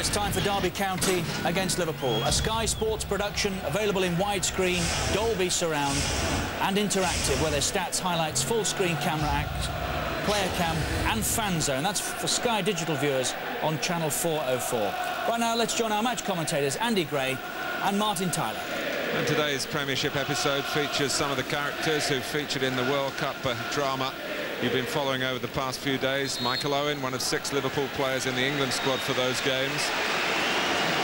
it's time for Derby County against Liverpool. A Sky Sports production available in widescreen, Dolby surround and interactive where their stats, highlights, full screen camera act, player cam and fan zone. That's for Sky Digital viewers on channel 404. Right now let's join our match commentators Andy Gray and Martin Tyler. And today's Premiership episode features some of the characters who featured in the World Cup drama you've been following over the past few days. Michael Owen, one of six Liverpool players in the England squad for those games.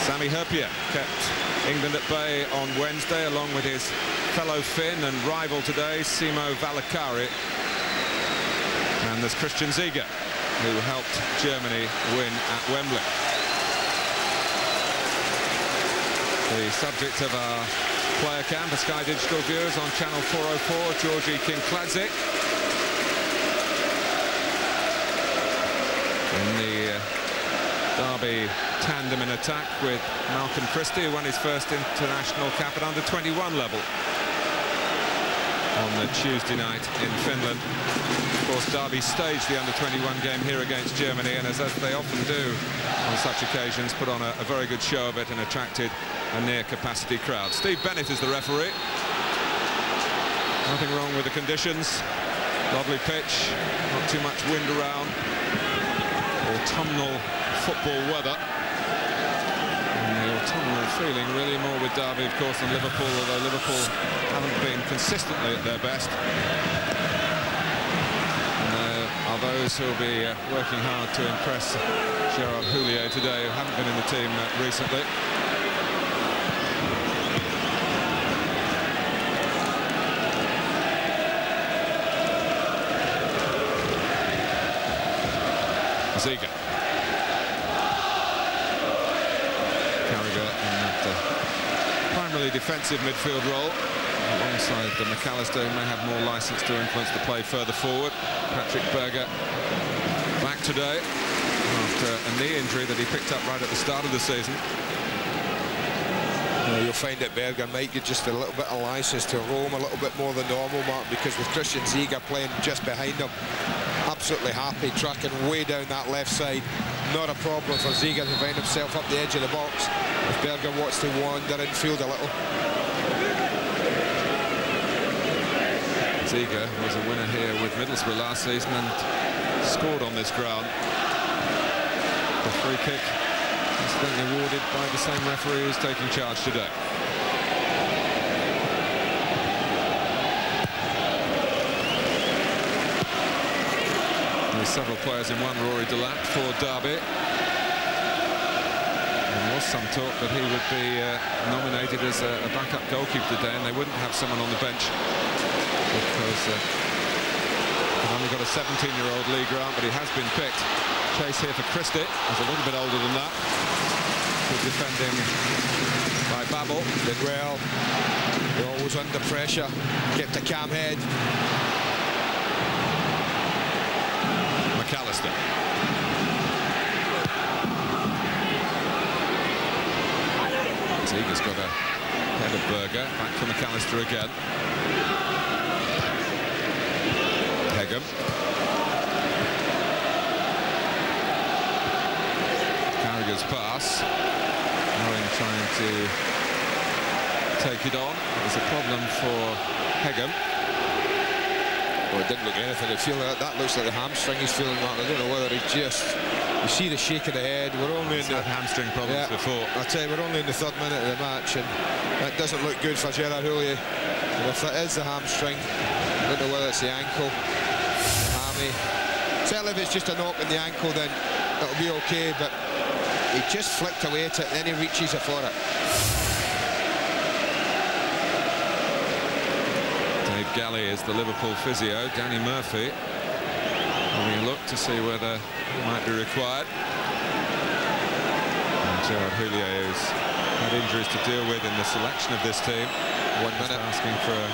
Sami Hyypiä kept England at bay on Wednesday along with his fellow Finn and rival today, Simo Valakari. And there's Christian Ziege, who helped Germany win at Wembley. The subject of our player cam for Sky Digital viewers on channel 404, Georgi Kinkladze. In the uh, Derby tandem in attack with Malcolm Christie, who won his first international cap at under 21 level on the Tuesday night in Finland. Of course, Derby staged the under-21 game here against Germany, and as, they often do on such occasions, put on a, a very good show of it and attracted a near-capacity crowd. Steve Bennett is the referee. Nothing wrong with the conditions. Lovely pitch, not too much wind around. Autumnal football weather. And the autumnal feeling really more with Derby, of course, than Liverpool, although Liverpool haven't been consistently at their best. And there are those who will be uh, working hard to impress Gerard Houllier today, who haven't been in the team uh, recently. Ziege. Defensive midfield role alongside the McAllister who may have more license to influence the play further forward. Patrick Berger back today after a knee injury that he picked up right at the start of the season. you'll find that Berger might get just a little bit of license to roam a little bit more than normal, Mark, because with Christian Ziege playing just behind him, absolutely happy, tracking way down that left side. Not a problem for Ziege to find himself up the edge of the box if Berger wants to wander infield a little. Ziege was a winner here with Middlesbrough last season and scored on this ground. The free kick incidentally awarded by the same referee who's taking charge today. There's several players in one, Rory Delap for Derby. Was some talk that he would be uh, nominated as a, a, backup goalkeeper today and they wouldn't have someone on the bench because uh, they've only got a 17-year-old Lee Grant, but he has been picked. Chase here for Christie, who's a little bit older than that. Good defending by Babbel. Did well. They're always under pressure. Get to Cam Head. McAllister. Ziege's got a head of Berger. Back to McAllister again. Heggem. Carragher's pass. Owen trying to take it on. There's a problem for Heggem. Well, it didn't look anything. I feel like that looks like the hamstring he's feeling. That. I don't know whether he just. You see the shake of the head. We're only he's in the hamstring problems yeah, before. I tell you, we're only in the third minute of the match, and that doesn't look good for Gerard Houllier. And if that is the hamstring, I don't know whether it's the ankle, the hammy. Certainly, if it's just a knock in the ankle, then it'll be okay. But he just flicked away at it, and then he reaches it for it. Dave Galley is the Liverpool physio. Danny Murphy having a look to see whether he might be required. And uh, Gerard Houllier has had injuries to deal with in the selection of this team. One minute asking for a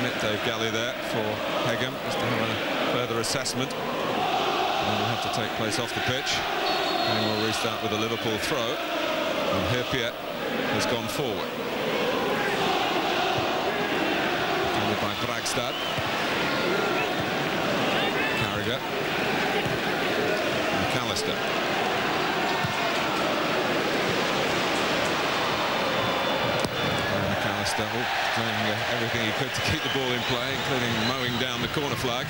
minute, Dave Galley there for Heggem, just to have a further assessment. And will have to take place off the pitch. And we'll restart with a Liverpool throw. And Hyypiä has gone forward. Defended by Bragstad. Gallagher. McAllister. McAllister oh, doing uh, everything he could to keep the ball in play, including mowing down the corner flag.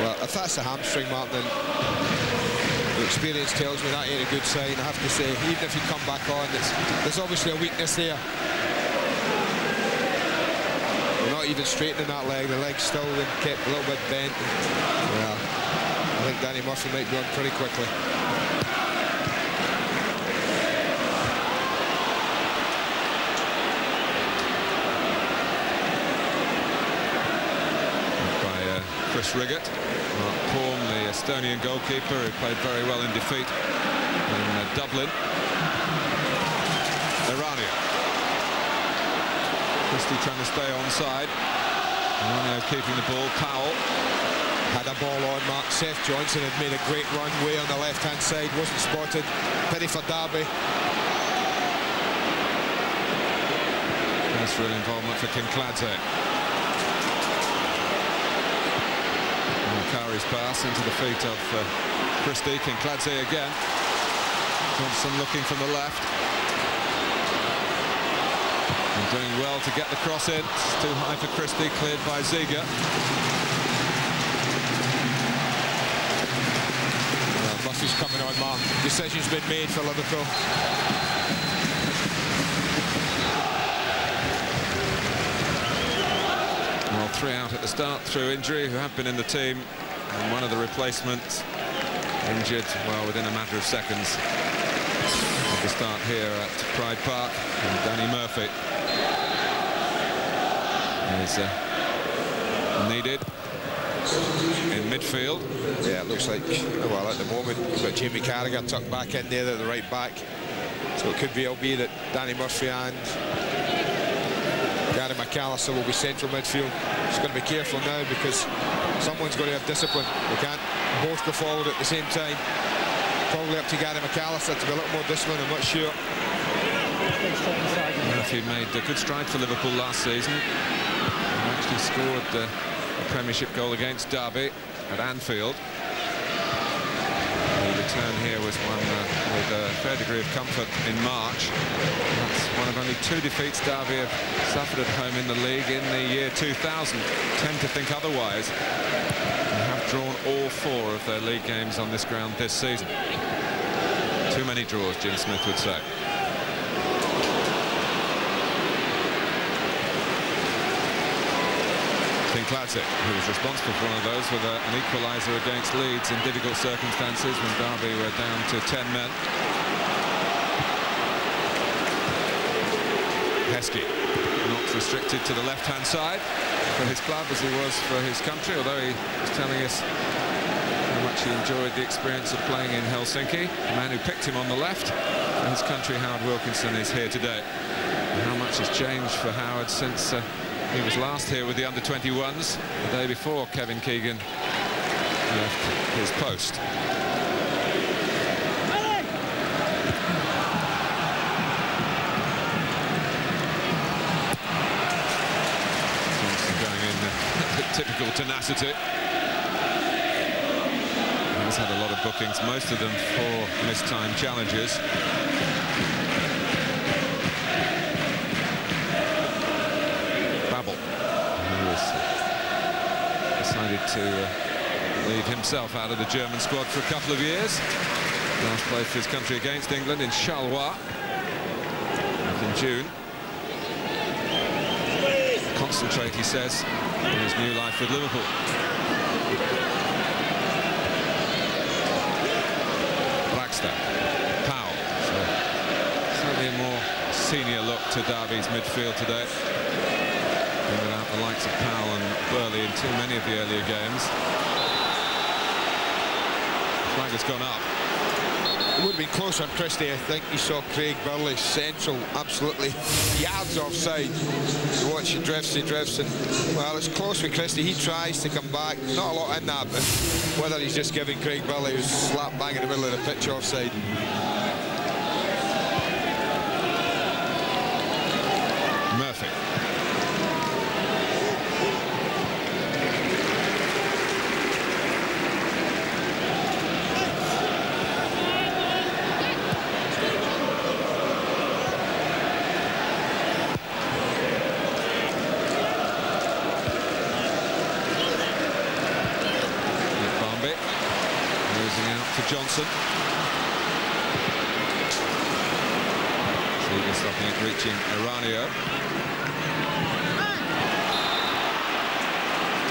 Well, if that's a hamstring, Mark, then the experience tells me that ain't a good sign, I have to say. Even if you come back on, there's obviously a weakness there even straightening that leg. The leg's still kept a little bit bent. Yeah, I think Danny Murphy might be on pretty quickly. by uh, Chris Riggott. Mart Poom, the Estonian goalkeeper, who played very well in defeat in uh, Dublin. Eranio. Trying to stay onside. Eranio keeping the ball. Powell. Had a ball on Mark. Seth Johnson had made a great run way on the left-hand side. Wasn't spotted. Pity for Derby. Nice real involvement for Kinkladze. Kari's pass into the feet of uh, Christie. Kinkladze again. Johnson looking from the left. Doing well to get the cross in. It's too high for Christie, cleared by Ziege. Well, Murphy's coming on, Mark. Decision's been made for Liverpool. Well, three out at the start through injury, who have been in the team. And one of the replacements injured, well, within a matter of seconds of the start here at Pride Park. And Danny Murphy is uh, needed in midfield. Yeah, it looks like, well, at the moment, we've got Jamie Carragher tucked back in there at the right back. So it could well be that Danny Murphy and Gary McAllister will be central midfield. Just going to be careful now because someone's going to have discipline. We can't both go forward at the same time. Probably up to Gary McAllister to be a little more disciplined, I'm not sure. Murphy made a good stride for Liverpool last season. He scored uh, a Premiership goal against Derby at Anfield. The return here was one uh, with a fair degree of comfort in March. That's one of only two defeats Derby have suffered at home in the league in the year 2000. Tend to think otherwise. They have drawn all four of their league games on this ground this season. Too many draws, Jim Smith would say. Kinkladze, who was responsible for one of those with a, an equaliser against Leeds in difficult circumstances when Derby were down to 10 men. Heskey, not restricted to the left-hand side for his club as he was for his country, although he was telling us how much he enjoyed the experience of playing in Helsinki. The man who picked him on the left his country, Howard Wilkinson, is here today. And how much has changed for Howard since uh, he was last here with the under-21s the day before Kevin Keegan left his post. Going in typical tenacity. He's had a lot of bookings, most of them for missed-time challenges. To uh, leave himself out of the German squad for a couple of years. Last played for his country against England in Charleroi in June. Concentrate, he says, on his new life with Liverpool. Blackstone, Powell. So certainly a more senior look to Derby's midfield today without the likes of Powell and Burley in too many of the earlier games. Flag has gone up. It would have been close on Christie. I think he saw Craig Burley central, absolutely yards offside. You watch, he drifts, he drifts, and well, it's close with Christie. He tries to come back. Not a lot in that, but whether he's just giving Craig Burley, who's slap bang in the middle of the pitch offside. Murphy. Johnson. Ziege stopping it, reaching Eranio.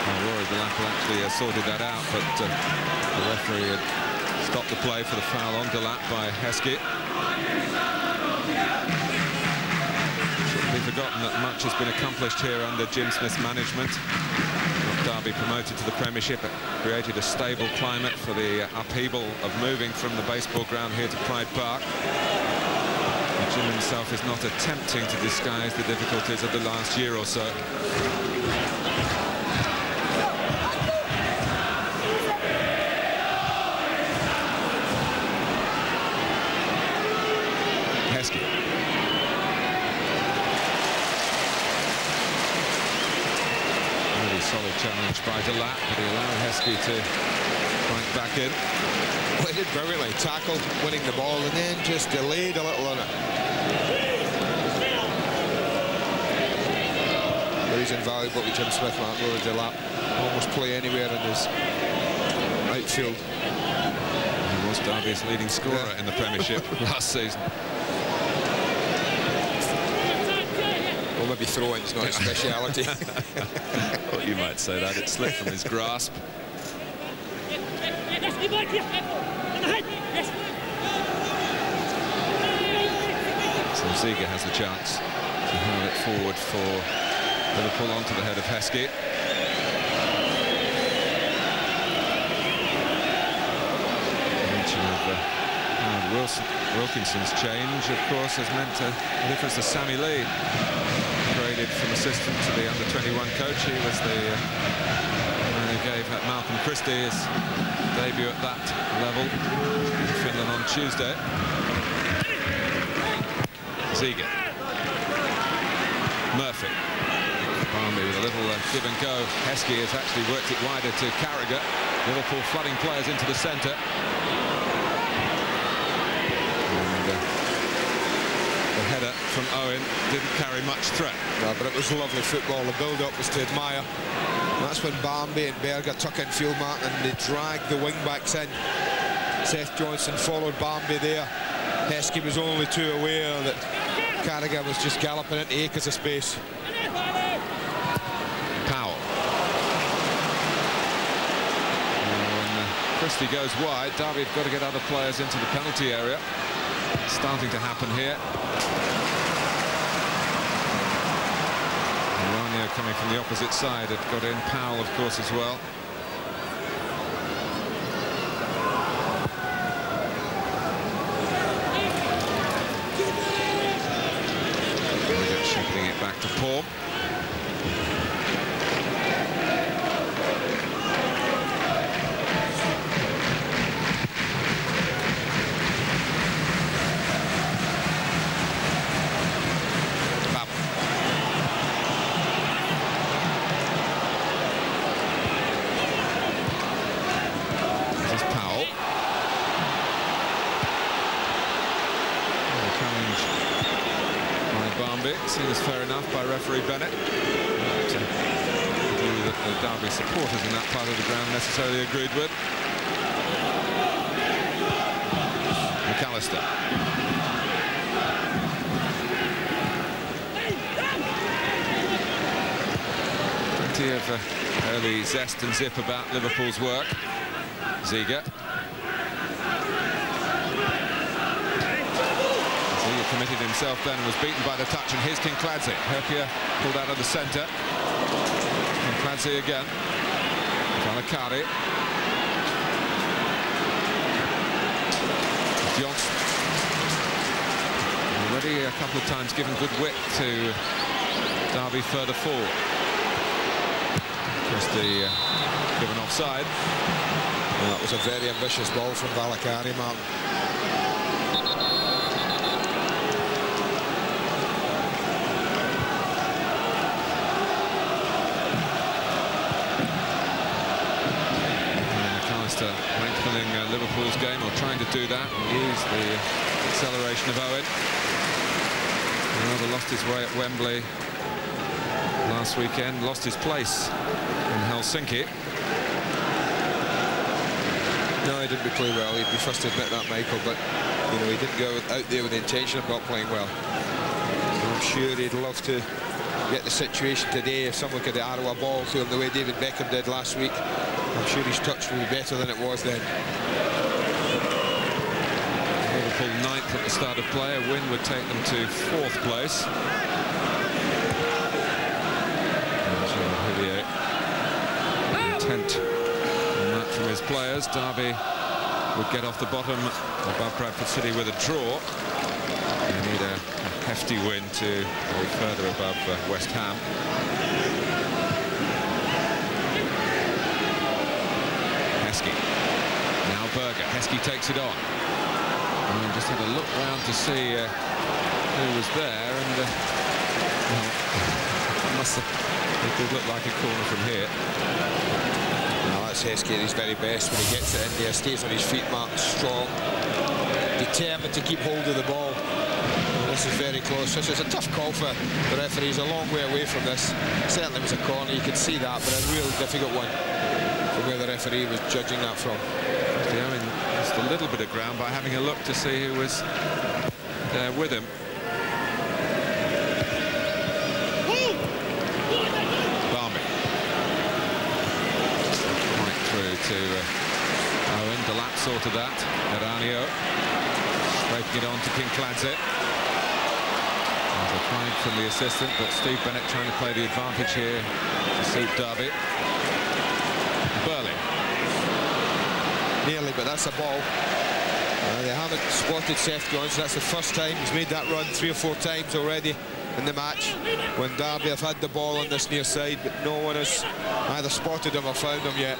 Well, Rory Delap actually uh, sorted that out, but uh, the referee had the play for the foul on Delap by Heskey. Shouldn't be forgotten that much has been accomplished here under Jim Smith's management. Derby promoted to the Premiership created a stable climate for the upheaval of moving from the baseball ground here to Pride Park. Jim himself is not attempting to disguise the difficulties of the last year or so. challenge by he allowed Heskey to point back in. Well, he did brilliantly. Tackled, winning the ball, and then just delayed a little on it. But he's invaluable to Jim Smith, Mark Rory Delap. Almost play anywhere in his outfield. He was Derby's leading scorer yeah. in the Premiership last season. Well, maybe throw-in's not his speciality. you might say that. It slipped from his grasp. So Ziege has the chance to have it forward for Liverpool onto the head of Heskey. Uh, Wilson, Wilkinson's change, of course, has meant a difference to Sammy Lee upgraded from assistant to the under-21 coach. He was the man who gave Malcolm Christie his debut at that level in Finland on Tuesday. Ziege. Murphy. Barmby with a little uh, give and go. Heskey has actually worked it wider to Carragher. Liverpool flooding players into the centre. header from Owen didn't carry much threat. No, but it was lovely football. The build-up was to admire. that's when Barmby and Berger took in field mark and they dragged the wing-backs in. Seth Johnson followed Barmby there. Heskey was only too aware that Carragher was just galloping into acres of space. Powell. when uh, Christie goes wide, Derby have got to get other players into the penalty area. starting to happen here. Coming from the opposite side had got in. Powell, of course, as well. Part of the ground necessarily agreed with. McAllister. Plenty of uh, early zest and zip about Liverpool's work. Ziege. committed himself then and was beaten by the touch and here's Kinkladze. Hyypiä pulled out of the centre. Kinkladze again. Valakari. Johnson. Already a couple of times given good width to Derby further forward. Christie uh, given offside. Well, that was a very ambitious ball from Valakari, Martin. Do that, use the acceleration of Owen. Rather lost his way at Wembley last weekend, lost his place in Helsinki. No, he didn't play well. He'd be first to admit that, Michael. But you know, he didn't go out there with the intention of not playing well. I'm sure he'd love to get the situation today if someone could arrow a ball to him the way David Beckham did last week. I'm sure his touch will be better than it was then. Liverpool ninth at the start of play. A win would take them to fourth place. Intent on that from his players. Derby would get off the bottom above Bradford City with a draw. They need a, a hefty win to go further above uh, West Ham. Heskey. Now Berger. Heskey takes it on. And just had a look round to see uh, who was there, and uh, well, must have, it did look like a corner from here. No, that's Heskey at his very best when he gets it in there, stays on his feet, Mark, strong, determined to keep hold of the ball. This is very close. This is a tough call for the referee. He's a long way away from this. Certainly was a corner, you could see that, but a real difficult one from where the referee was judging that from. Yeah, I mean, just a little bit of ground by having a look to see who was there with him. Barmby. Right through to uh, Owen. Delap sorted that. Eranio. Breaking it on to Kinkladze. There's a flag from the assistant, but Steve Bennett trying to play the advantage here to suit Derby. Burley. Nearly, but that's a ball. Uh, they haven't spotted Seth Johnson. That's the first time he's made that run three or four times already in the match when Derby have had the ball on this near side, but no one has either spotted him or found him yet.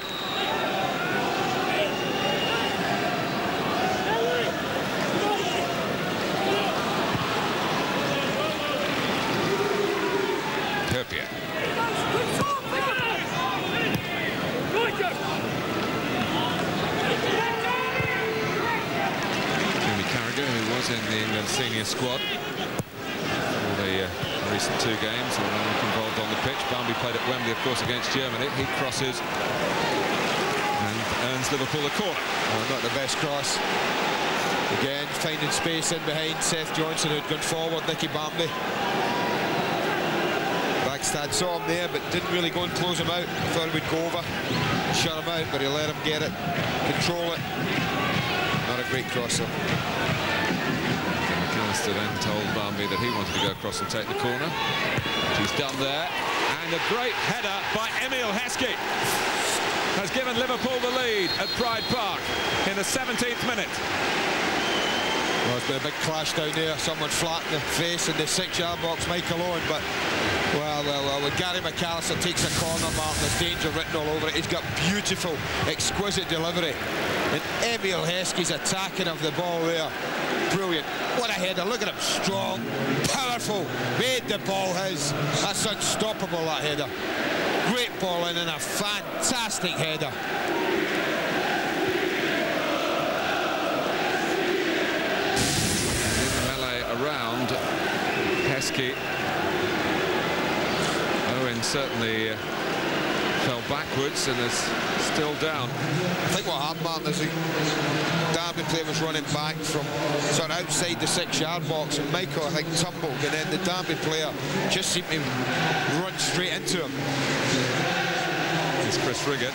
Turpia. Jimmy Carragher, who was in the Senior squad for the uh, recent two games, and involved on the pitch. Barmby played at Wembley, of course, against Germany. He crosses and earns Liverpool a corner. Well, not the best cross. Again, finding space in behind Seth Johnson, who'd gone forward, Nicky Barmby. Bragstad saw him there, but didn't really go and close him out. Thought he would go over, shut him out, but he let him get it, control it. Not a great crosser. McAllister then told Barmby that he wanted to go across and take the corner. He's done there. And a great header by Emile Heskey has given Liverpool the lead at Pride Park in the 17th minute. Well, there's been a big clash down there. Someone flat in the face in the six-yard box, Michael Owen, but well, well, well, Gary McAllister takes a corner, Martin, there's danger written all over it. He's got beautiful, exquisite delivery. And Emile Heskey's attacking of the ball there. Brilliant. What a header. Look at him. Strong, powerful. Made the ball his. That's unstoppable, that header. Great ball in and a fantastic header. Melee around Heskey. Certainly uh, fell backwards and is still down. I think what happened, Martin, is the Derby player was running back from sort of outside the six-yard box, and Michael, I think, tumbled, and then the Derby player just seemed to run straight into him. It's Chris Riggott.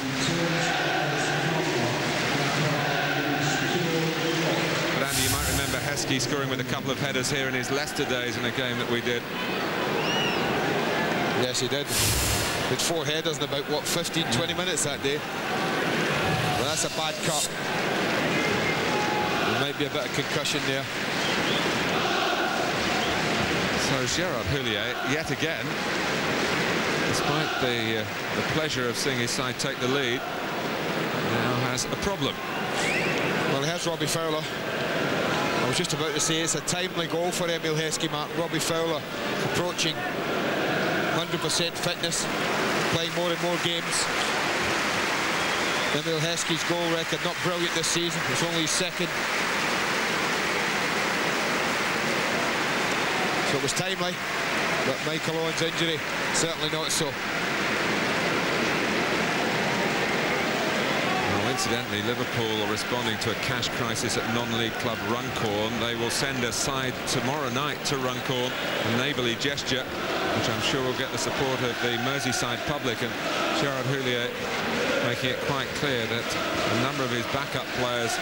But Andy, you might remember Heskey scoring with a couple of headers here in his Leicester days in a game that we did. Yes, he did. With four headers in about, what, 15, 20 minutes that day. Well, that's a bad cut. There might be a bit of concussion there. So Gerard Houllier, yet again, despite the, uh, the pleasure of seeing his side take the lead, now has a problem. Well, here's Robbie Fowler. I was just about to say it's a timely goal for Emile Heskey, Mark. Robbie Fowler approaching 100% fitness, playing more and more games. Emile Heskey's goal record, not brilliant this season. It's only second. So it was timely, but Michael Owen's injury, certainly not so. Incidentally, Liverpool are responding to a cash crisis at non-league club Runcorn. They will send a side tomorrow night to Runcorn, a neighbourly gesture, which I'm sure will get the support of the Merseyside public. And Gerard Houllier making it quite clear that a number of his backup players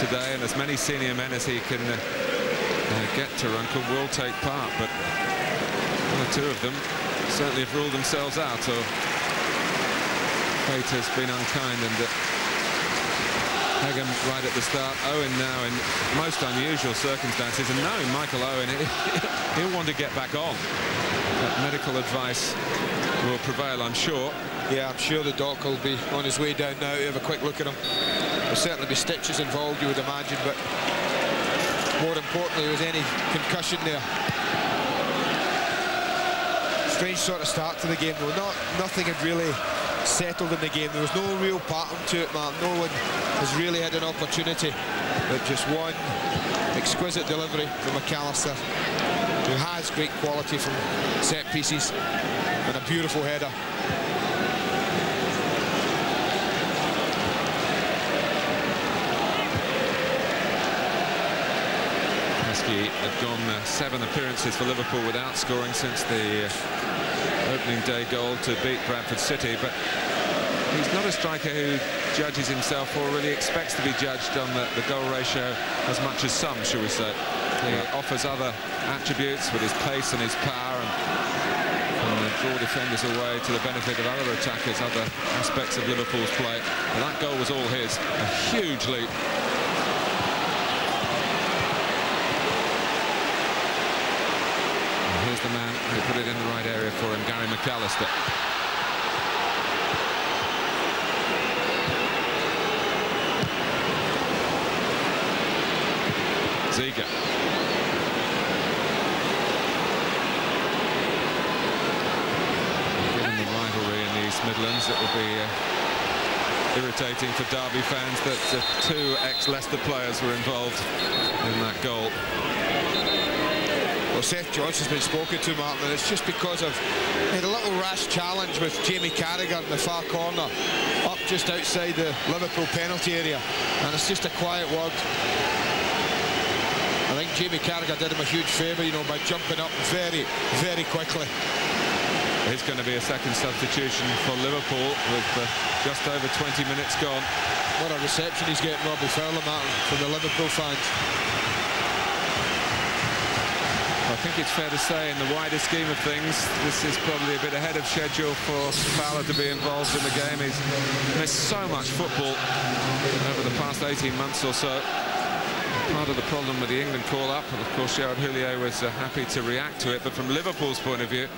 today and as many senior men as he can uh, uh, get to Runcorn will take part. But one or two of them certainly have ruled themselves out or fate has been unkind and uh, Heggem right at the start Owen now in most unusual circumstances and knowing Michael Owen he'll want to get back on medical advice will prevail I'm sure yeah I'm sure the doc will be on his way down now to have a quick look at him there'll certainly be stitches involved you would imagine but more importantly was any concussion there strange sort of start to the game though. Not nothing had really settled in the game. There was no real pattern to it, man. No one has really had an opportunity. But just one exquisite delivery from McAllister, who has great quality from set pieces and a beautiful header. Heskey had gone uh, seven appearances for Liverpool without scoring since the uh, opening day goal to beat Bradford City, but he's not a striker who judges himself or really expects to be judged on the, the goal ratio as much as some, shall we say. He offers other attributes with his pace and his power and, and uh, draw defenders away to the benefit of other attackers, other aspects of Liverpool's play. And that goal was all his. A huge leap here's the man who put it in the right area for him, Gary McAllister. Ziege. Given the rivalry in the East Midlands, it will be uh, irritating for Derby fans that uh, two ex-Leicester players were involved in that goal. Well, Seth Johnson's been spoken to, Martin, and it's just because of had a little rash challenge with Jamie Carragher in the far corner, up just outside the Liverpool penalty area, and it's just a quiet word. I think Jamie Carragher did him a huge favour, you know, by jumping up very, very quickly. He's going to be a second substitution for Liverpool with uh, just over 20 minutes gone. What a reception he's getting, Robbie Fowler, Martin, from the Liverpool fans. I think it's fair to say in the wider scheme of things, this is probably a bit ahead of schedule for Fowler to be involved in the game. He's missed so much football over the past 18 months or so. Part of the problem with the England call-up, and of course Gerard Houllier was uh, happy to react to it, but from Liverpool's point of view,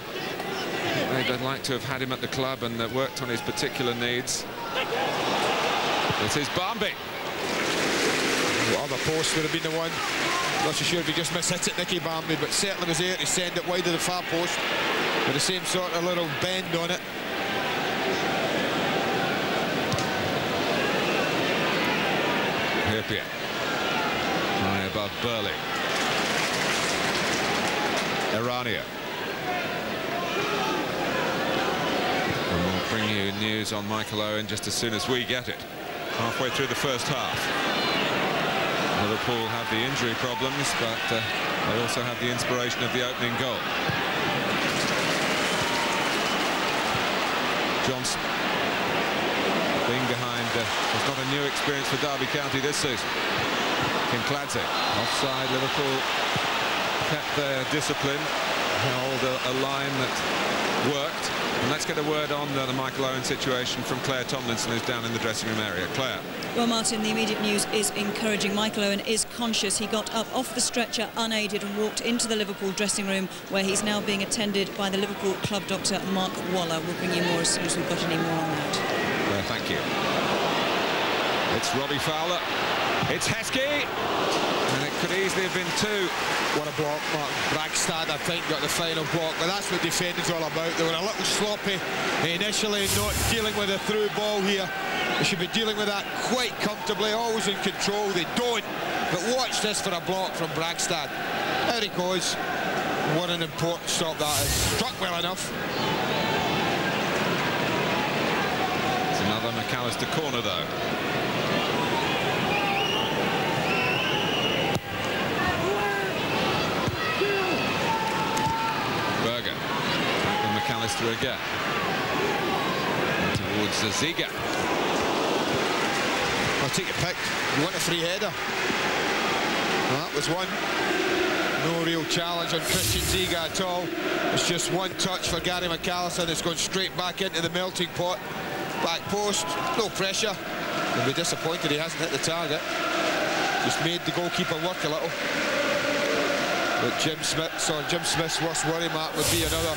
they'd like to have had him at the club and uh, worked on his particular needs. This is Barmby. What other post would have been the one? Not so sure if he just mishit it, Nicky Barmby, but certainly was there to send it wide of the far post with the same sort of little bend on it. Hyypiä. High above Burley. Eranio. And you news on Michael Owen just as soon as we get it. Halfway through the first half. Liverpool have the injury problems, but uh, they also have the inspiration of the opening goal. Johnson being behind uh, was not a new experience for Derby County this season. Kinkladze offside Liverpool kept their discipline held a, a line that worked and let's get a word on the, the Michael Owen situation from Claire Tomlinson who's down in the dressing room area. Claire. Well, Martin, the immediate news is encouraging. Michael Owen is conscious. He got up off the stretcher unaided and walked into the Liverpool dressing room where he's now being attended by the Liverpool club doctor, Mark Waller. We'll bring you more as soon as we've got any more on that. Well, thank you. It's Robbie Fowler. It's Heskey. Could easily have been two. What a block, Mark. Bragstad, I think, got the final block. But that's what defending's all about. They were a little sloppy initially, not dealing with a through ball here. They should be dealing with that quite comfortably, always in control. They don't. But watch this for a block from Bragstad. There he goes. What an important stop that is. Struck well enough. It's another McAllister corner, though. Again. Towards Ziege. I'll take your pick. You want a free header? Well, that was one. No real challenge on Christian Ziege at all. It's just one touch for Gary McAllister that's gone straight back into the melting pot. Back post, no pressure. He'll be disappointed he hasn't hit the target. Just made the goalkeeper work a little. But Jim Smith, so Jim Smith's worst worry mark would be another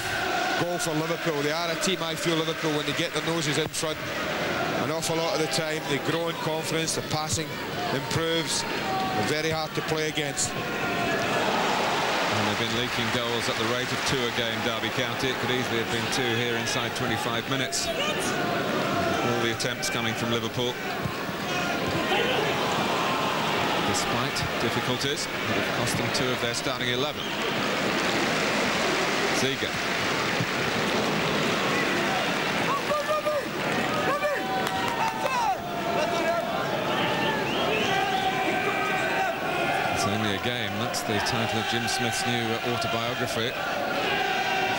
goal for Liverpool. They are a team, I feel, Liverpool, when they get their noses in front. An awful lot of the time, they grow in confidence, the passing improves. They're very hard to play against. And they've been leaking goals at the rate of two a game, Derby County. It could easily have been two here inside 25 minutes. All the attempts coming from Liverpool. Despite difficulties have cost them two of their starting 11. Ziege. It's only a game. That's the title of Jim Smith's new autobiography.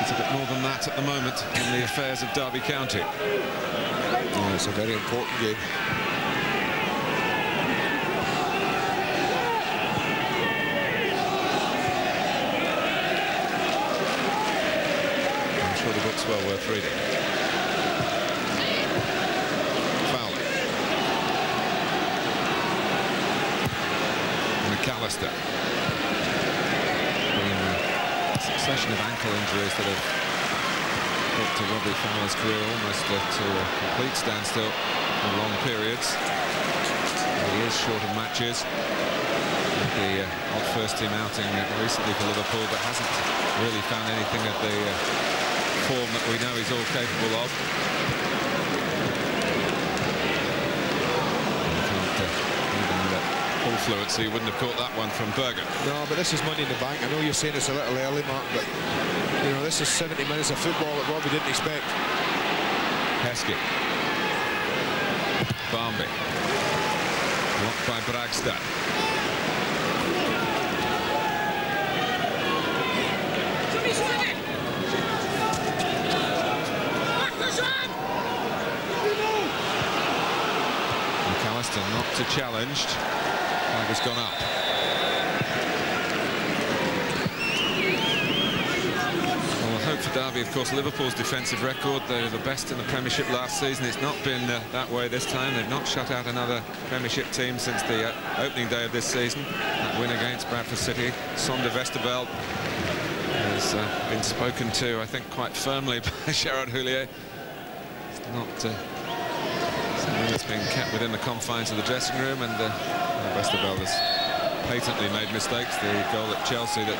It's a bit more than that at the moment in the affairs of Derby County. Yeah, it's a very important game. I'm sure the book's well worth reading. Fowler. McAllister. Succession of ankle injuries that have brought to Robbie Fowler's career almost to a complete standstill for long periods. He is short of matches. With the uh, odd first team outing recently for Liverpool, but hasn't really found anything of the uh, form that we know he's all capable of. Can't, uh, even uh, full he wouldn't have caught that one from Berger. No, but this is money in the bank. I know you're saying it's a little early, Mark, but you know this is 70 minutes of football that Robbie didn't expect. Heskey. Barmby. Blocked by Bragstad. McAllister not to challenged. Has gone up. Well, the hope for Derby, of course, Liverpool's defensive record. They were the best in the Premiership last season. It's not been uh, that way this time. They've not shut out another Premiership team since the uh, opening day of this season. That win against Bradford City. Sander Westerveld has uh, been spoken to, I think, quite firmly by Gerard Houllier. It's not that's been kept within the confines of the dressing room, and uh, Westerveld has patently made mistakes. The goal at Chelsea that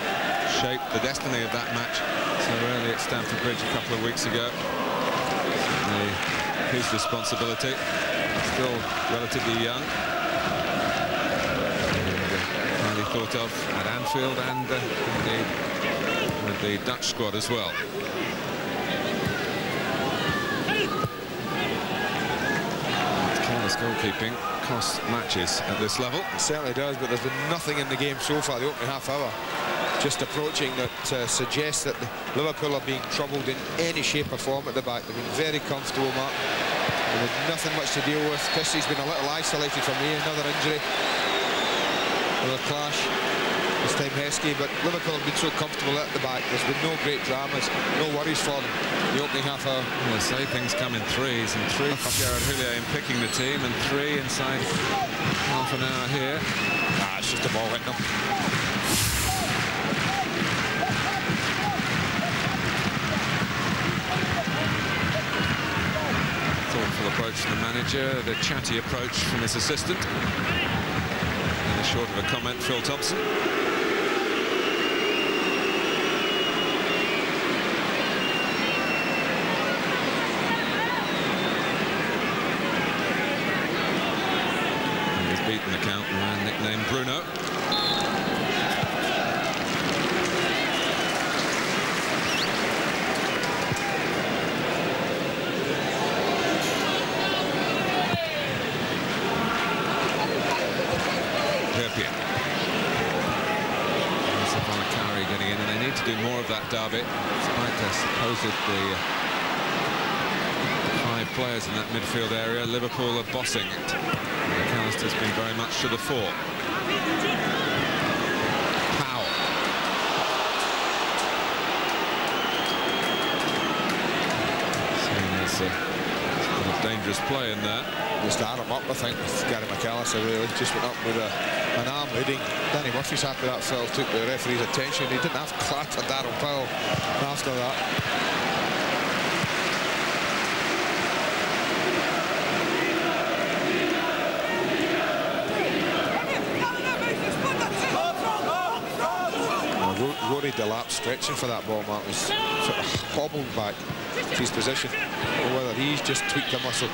shaped the destiny of that match so early at Stamford Bridge a couple of weeks ago. His responsibility. Still relatively young. Uh, highly thought of at Anfield and uh, indeed with the Dutch squad as well. Goalkeeping costs matches at this level. It certainly does, but there's been nothing in the game so far, the opening half hour, just approaching that uh, suggests that Liverpool are being troubled in any shape or form at the back. They've been very comfortable, Mark. With nothing much to deal with. Christie's been a little isolated from me, another injury. Another clash. This time but Liverpool have been so comfortable at the back. There's been no great dramas, no worries for them. The opening half hour. Well, say things come in threes, and three for Gerard Houllier in picking the team, and three inside half an hour here. Ah, it's just a ball hitting them. Thoughtful approach from the manager, the chatty approach from his assistant. And a short of a comment, Phil Thompson. And he's beaten the count, man nicknamed Bruno. Getting in, and they need to do more of that derby, despite their supposed the uh, players in that midfield area. Liverpool are bossing it. McAllister's been very much to the fore. Uh, dangerous play in there. Just start him up, I think, with Gary McAllister, really. Just went up with a, an arm leading. Danny Murphy's happy that foul took the referee's attention. He didn't have clatter Darren Powell after that. Rory Delap stretching for that ball, Mark, was sort of hobbled back to his position. Or whether he's just tweaked a muscle.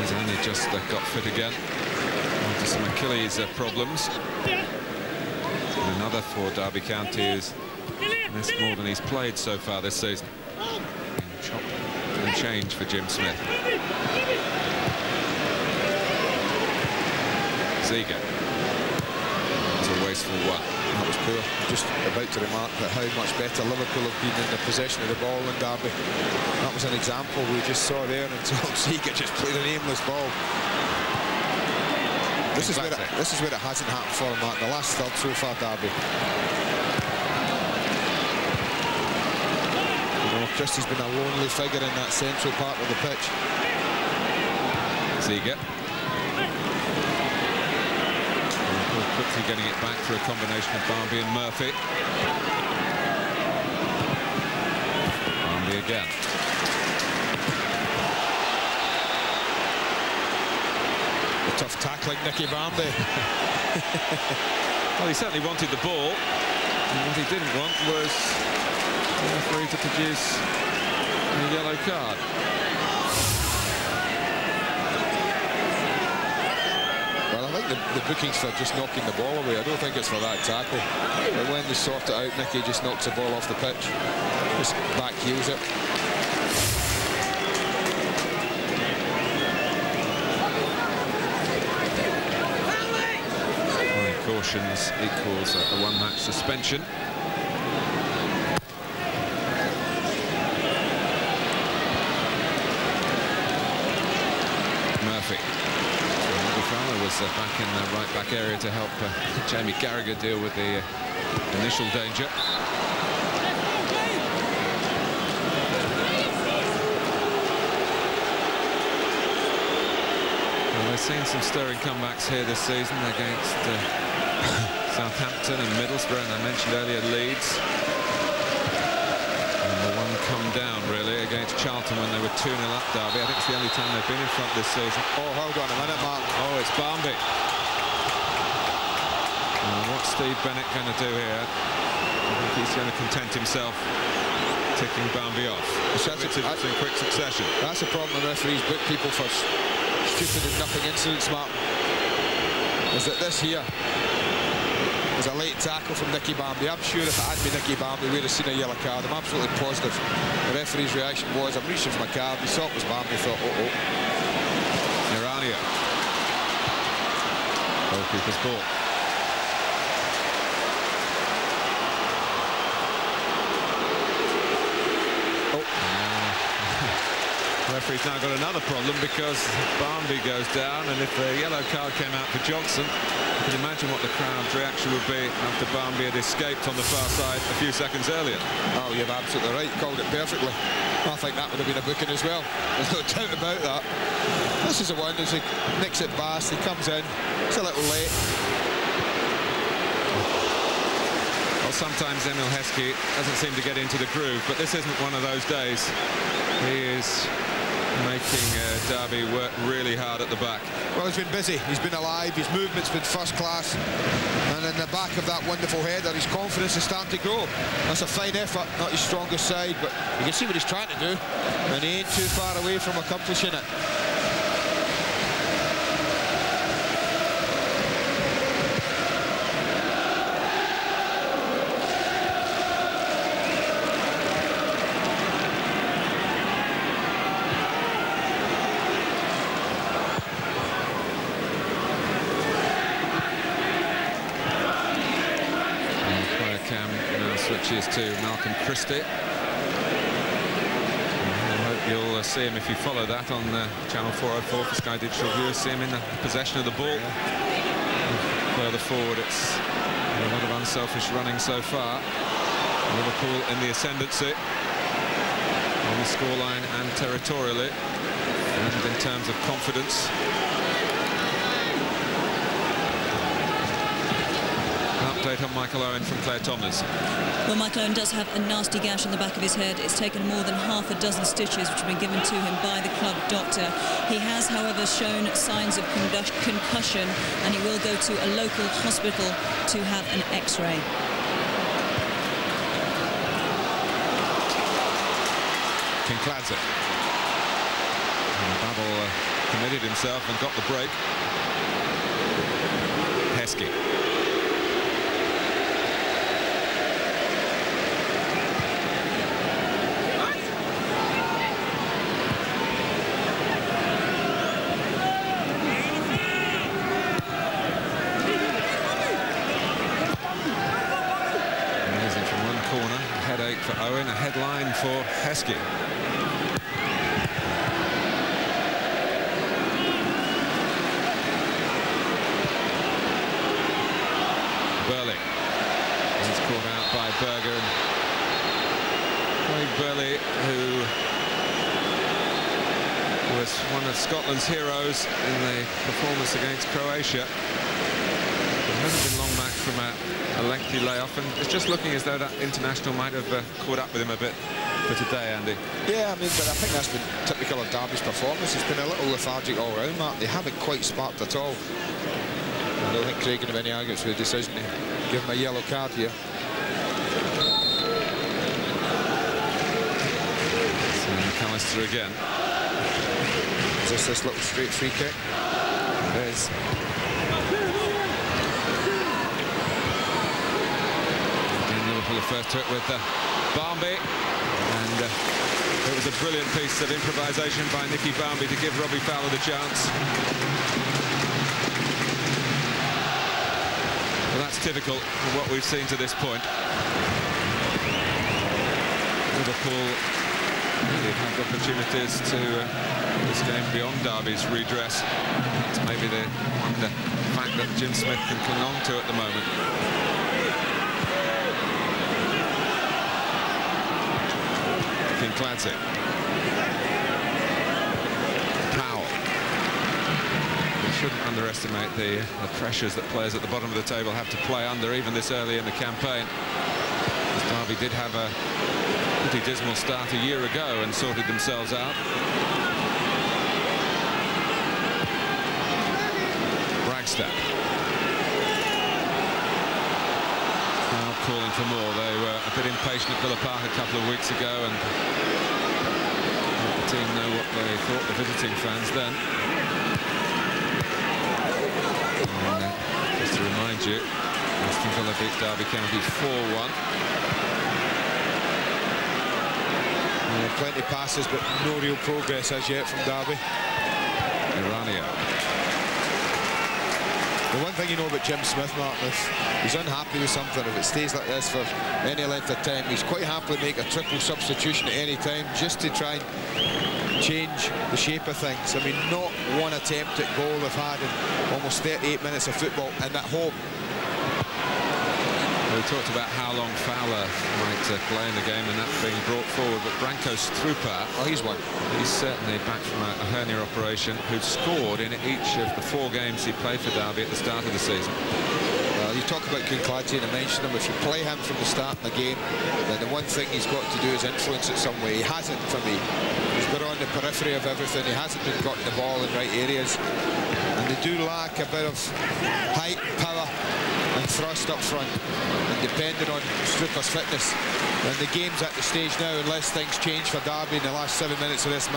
He's only just uh, got fit again after some Achilles uh, problems. And another for Derby County is missed more than he's played so far this season. Chop and change for Jim Smith. Ziege. Wasteful one. That was poor. Just about to remark that how much better Liverpool have been in the possession of the ball than Derby. That was an example we just saw there until Ziege just played an aimless ball. This is, where it, this is where it hasn't happened for him, Mark. The last third so far, Derby. You know, Christie's been a lonely figure in that central part of the pitch. Ziege. Quickly getting it back through a combination of Barmby and Murphy. Barmby again. A tough tackling, Nicky Barmby. well, he certainly wanted the ball. And what he didn't want was the referee to produce a yellow card. The, the, bookings for just knocking the ball away. I don't think it's for that tackle. But when they sort it out, Nicky just knocks the ball off the pitch. Just back heels it. cautions equals a one-match suspension. was uh, back in the right back area to help uh, Jamie Carragher deal with the uh, initial danger. Well, we've seen some stirring comebacks here this season against uh, Southampton and Middlesbrough, and I mentioned earlier Leeds. Down, really, against Charlton when they were 2-0 up Derby. I think it's the only time they've been in front this season. Oh, hold on a minute, Mark. Oh, it's Barmby. And what's Steve Bennett going to do here? I think he's going to content himself ticking Barmby off. A, in quick succession. That's the problem the referees book people for stupid and nothing incidents, Mark. Is that this here was a late tackle from Nicky Barmby. I'm sure if it had been Nicky Barmby, we'd have seen a yellow card. I'm absolutely positive. The referee's reaction was, I'm reaching for my card. He saw it was Barmby, thought, oh, oh. Eranio. Goalkeeper's ball. Oh. referee's now got another problem because Barmby goes down and if the yellow card came out for Johnson you can imagine what the crowd's reaction would be after Barmby had escaped on the far side a few seconds earlier. Oh, you're absolutely right. You called it perfectly. I think that would have been a booking as well. There's no doubt about that. This is the one as he nicks it past. He comes in. It's a little late. Well, sometimes Emile Heskey doesn't seem to get into the groove, but this isn't one of those days. He is making uh, Derby work really hard at the back. Well, he's been busy. He's been alive. His movement's been first class. And in the back of that wonderful header, his confidence is starting to grow. That's a fine effort, not his strongest side, but you can see what he's trying to do. And he ain't too far away from accomplishing it. To Malcolm Christie. I hope you'll uh, see him if you follow that on uh, Channel 404 for Sky Digital viewers. See him in the possession of the ball. Yeah. Further forward, it's a lot of unselfish running so far. Liverpool in the ascendancy on the scoreline and territorially, and in terms of confidence. Update on Michael Owen from Claire Thomas. Well, Michael Owen does have a nasty gash on the back of his head. It's taken more than half a dozen stitches which have been given to him by the club doctor. He has, however, shown signs of concussion and he will go to a local hospital to have an x-ray. Kinkladze. Babbel uh, committed himself and got the break. Heskey. For Heskey. Burley. He's caught out by Berger. Craig Burley, who was one of Scotland's heroes in the performance against Croatia. It hasn't been long back from a, a lengthy layoff, and it's just looking as though that international might have uh, caught up with him a bit for today, Andy. Yeah, I mean, but I think that's been typical of Derby's performance. It's been a little lethargic all round, Mark. They haven't quite sparked at all. I don't think Craig can have any arguments with the decision to give him a yellow card here. So McAllister again. Is this little straight free kick? It is. Liverpool the first to with uh, Barmby. It was a brilliant piece of improvisation by Nicky Barmby to give Robbie Fowler the chance. Well, that's typical of what we've seen to this point. Liverpool really have opportunities to uh, this game beyond Derby's redress. It's maybe the, the fact that Jim Smith can cling on to at the moment. Kinkladze. Powell. We shouldn't underestimate the, the pressures that players at the bottom of the table have to play under even this early in the campaign. As Derby did have a pretty dismal start a year ago and sorted themselves out. Bragstad. Calling for more. They were a bit impatient at Villa Park a couple of weeks ago and the team know what they thought, the visiting fans then. And, uh, just to remind you, Aston Villa beat Derby County 4-1. plenty of passes, but no real progress as yet from Derby. Eranio. The one thing you know about Jim Smith, Martin, if he's unhappy with something, if it stays like this for any length of time, he's quite happy to make a triple substitution at any time just to try and change the shape of things. I mean, not one attempt at goal they've had in almost 38 minutes of football, and at home we talked about how long Fowler might uh, play in the game and that being brought forward, but Branko Strupar, oh, he's one. He's certainly back from a, a hernia operation, who scored in each of the four games he played for Derby at the start of the season. Well, you talk about Kinkladze and I mentioned him. If you play him from the start of the game, then the one thing he's got to do is influence it some way. He hasn't for me. He's been on the periphery of everything. He hasn't been getting the ball in right areas. And they do lack a bit of height, power, thrust up front And depending on Strupar's fitness. And the game's at the stage now, unless things change for Derby in the last seven minutes of this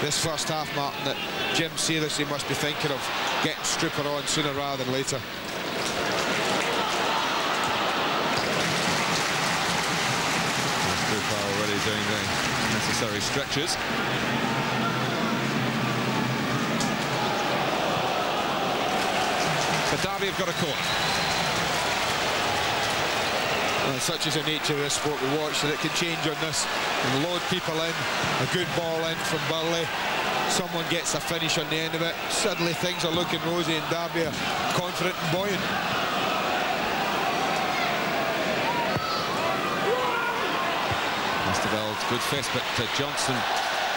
this first half, Martin, that Jim seriously must be thinking of getting Strupar on sooner rather than later. Strupa already doing the necessary stretches. But Derby have got a corner. Well, such is the nature of this sport we watch that it can change on this and load people in. A good ball in from Burley. Someone gets a finish on the end of it. Suddenly things are looking rosy and Derby are confident and buoyant. Westerveld, good fist, but uh, Johnson,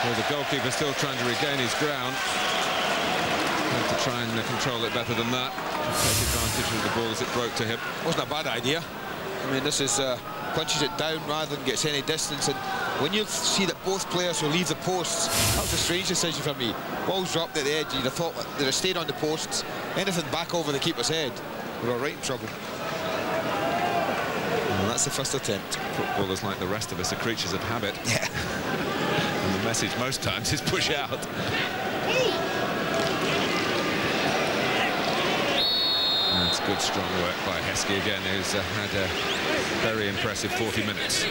well, the goalkeeper still trying to regain his ground. Have to try and uh, control it better than that. Take advantage of the ball as it broke to him. Wasn't a bad idea. I mean, this is uh, punches it down rather than gets any distance. And when you see that both players will leave the posts, that was a strange decision for me. Ball's dropped at the edge. You'd have thought they'd have stayed on the posts. Anything back over the keeper's head, we are right in trouble. And that's the first attempt. Footballers like the rest of us are creatures of habit. Yeah. and the message most times is push out. Good, strong work by Heskey again, who's uh, had a very impressive 40 minutes.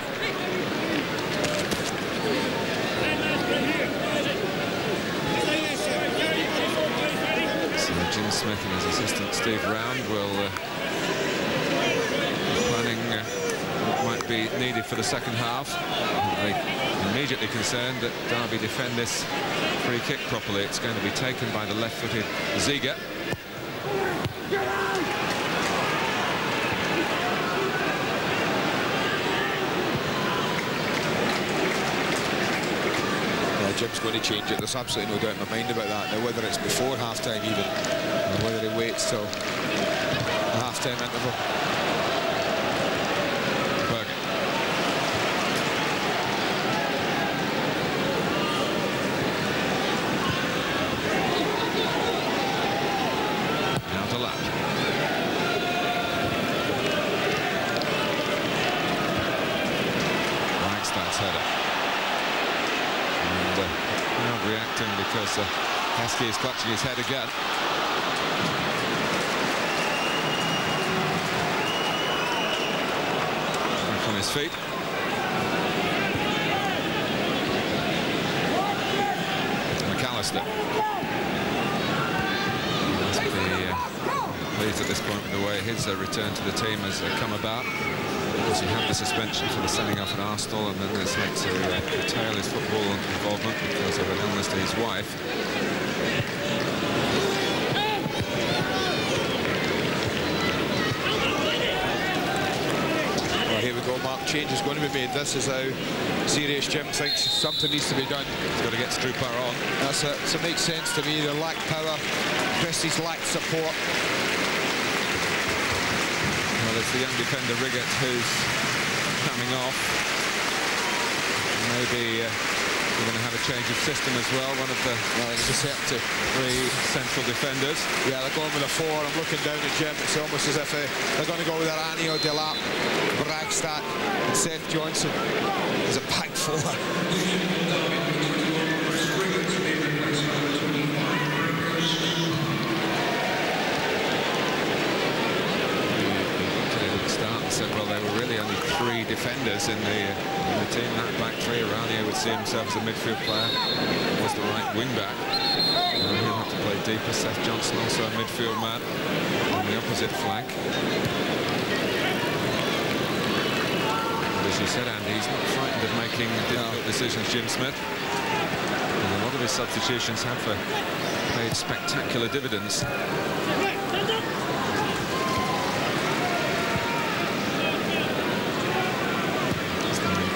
So Jim Smith and his assistant Steve Round will uh, planning uh, what might be needed for the second half. They immediately concerned that Derby defend this free kick properly. It's going to be taken by the left-footed Ziege. Jim's going to change it. There's absolutely no doubt in my mind about that. Now, whether it's before half-time even, or whether he waits till half-time interval. Berger. Now to Lack. Bragstad's header. And uh, now reacting because uh, Heskey is clutching his head again. Back on his feet. McAllister. Be uh, pleased at this point with the way his uh, return to the team has uh, come about. Because he had the suspension for the sending off at Arsenal and then has had to uh, curtail his football involvement because of an illness to his wife. Well, here we go, Mark. Change is going to be made. This is how serious Jim thinks something needs to be done. He's got to get Strupar on. That's it. So it makes sense to me. They lack power. Christie's lack support. Well, it's the young defender Riggott who's coming off. Maybe uh, we're going to have a change of system as well. One of the Well, it's a set to. three central defenders. Yeah, they're going with a four. I'm looking down at Jim. It's almost as if uh, they're going to go with Eranio, Delap, And Seth Johnson. is a pack start and said, well, there were really only three defenders in the, in the team. That back three, Eranio would see himself as a midfield player, was the right wing back. Uh, he'll have to play deeper. Seth Johnson also a midfield man on the opposite flank. But as you said, Andy, he's not frightened of making difficult decisions, Jim Smith. And a lot of his substitutions have uh, paid spectacular dividends.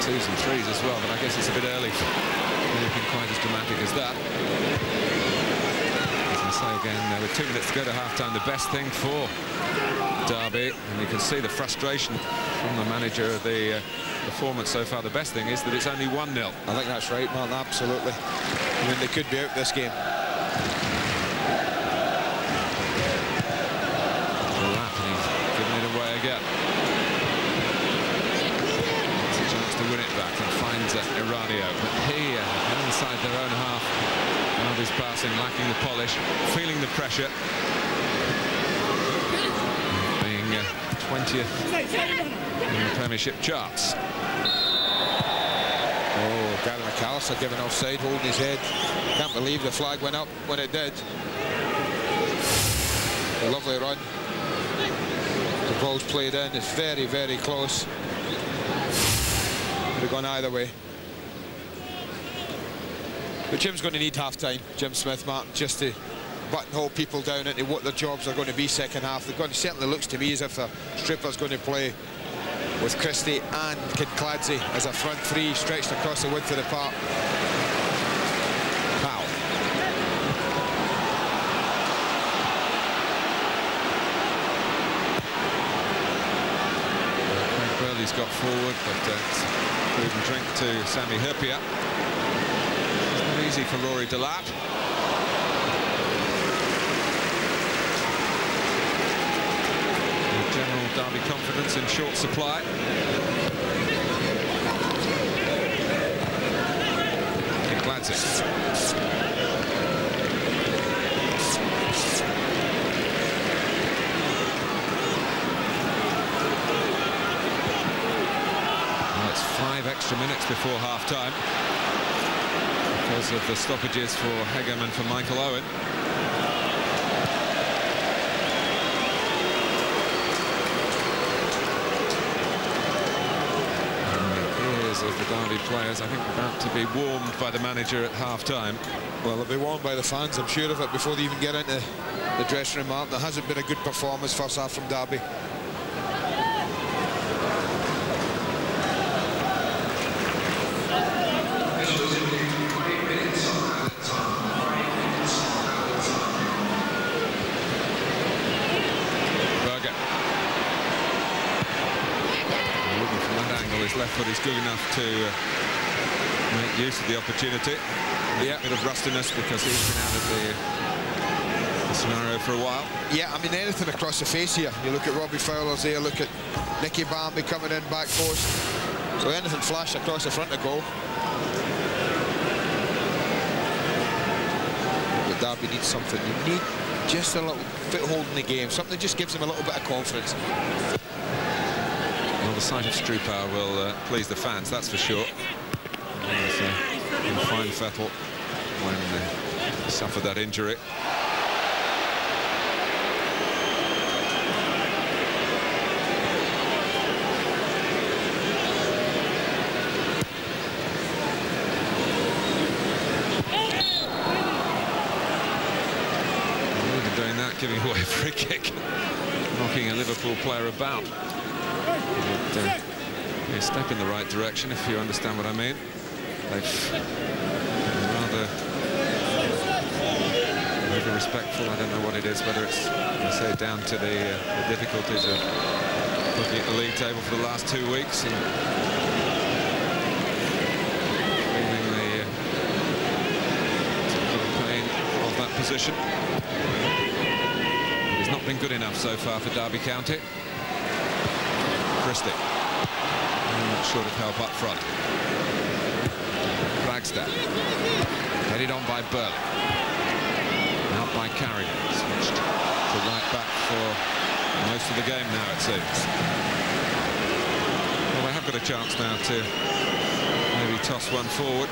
Twos and threes as well, but I guess it's a bit early anything quite as dramatic as that. As I say again, there were two minutes to go to half-time. The best thing for Derby, and you can see the frustration from the manager of the uh, performance so far. The best thing is that it's only 1-0. I think that's right, man. Absolutely. I mean, they could be out this game. Lap, and he's given it away again. Chance to win it back and finds But he, inside their own half, of his passing, lacking the polish, feeling the pressure. Being uh, 20th Premiership charts. Oh, Gary McAllister giving offside, holding his head. Can't believe the flag went up when it did. A lovely run. The ball's played in. It's very, very close. Could have gone either way. But Jim's going to need half-time, Jim Smith, Martin, just to buttonhole people down into what their jobs are going to be second half. They're going certainly looks to me as if the Strupar's going to play with Christie and Kinkladze as a front three stretched across the width of the park. Craig Burley's got forward, but uh, drink to Sami Hyypiä. It's not easy for Rory Delap. Derby confidence in short supply. It's five extra minutes before half-time because of the stoppages for Heggem and for Michael Owen. And it appears as the Derby players, I think, about to be warmed by the manager at half-time. Well, they'll be warmed by the fans, I'm sure of it, before they even get into the dressing room, Martin. There hasn't been a good performance first half from Derby. Berger. Looking from that angle, his left foot is good enough to uh, make use of the opportunity. Yeah, a bit of rustiness because he's been out of the, the scenario for a while. Yeah, I mean, anything across the face here. You look at Robbie Fowler's there, look at Nicky Barmby coming in back post. So anything flash across the front of goal. But Derby needs something. You need just a little foothold in the game, something that just gives them a little bit of confidence. The sight of Strupar will uh, please the fans, that's for sure. He was uh, in fine fettle when uh, he suffered that injury. Doing that, giving away a free kick, knocking a Liverpool player about. Uh, a step in the right direction, if you understand what I mean. They've rather over respectful. I don't know what it is, whether it's, I say, down to the, uh, the difficulties of looking at the league table for the last two weeks and feeling the uh, pain of that position. It's not been good enough so far for Derby County. Christie. And short of help up front. Flagstaff. Headed on by Burley. Out by Carragher. Switched to right back for most of the game now, it seems. Well, they have got a chance now to maybe toss one forward.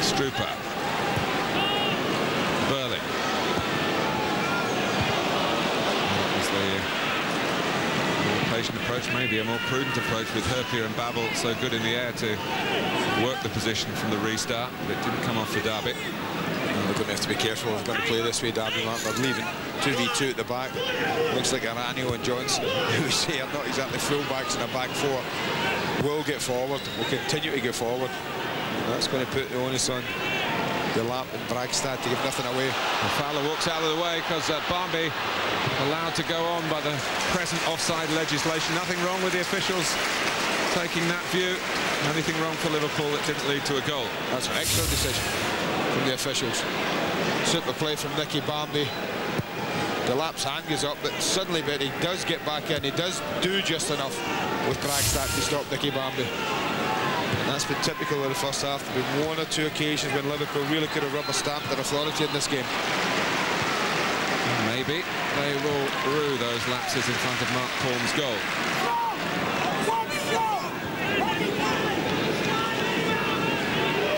Strupar. Burley. That was the more maybe a more prudent approach with Hyypiä and Babbel so good in the air to work the position from the restart, but it didn't come off for Derby. They're going to have to be careful they're going to play this way, Derby Martin. They're leaving 2v2 at the back. Looks like Eranio and Johnson, who we say are not exactly full-backs in a back four, will get forward, will continue to get forward. That's going to put the onus on Delap and Bragstad to give nothing away. And Fowler walks out of the way because uh, Barmby allowed to go on by the present offside legislation. Nothing wrong with the officials taking that view. Anything wrong for Liverpool that didn't lead to a goal. That's an excellent decision from the officials. Super play from Nicky Barmby. Delap's hand goes up, but suddenly, but he does get back in. He does do just enough with Bragstad to stop Nicky Barmby. That's been typical of the first half. There have been one or two occasions when Liverpool really could have rubber stamped their authority in this game. Maybe they will rue those lapses in front of Mart Poom's goal.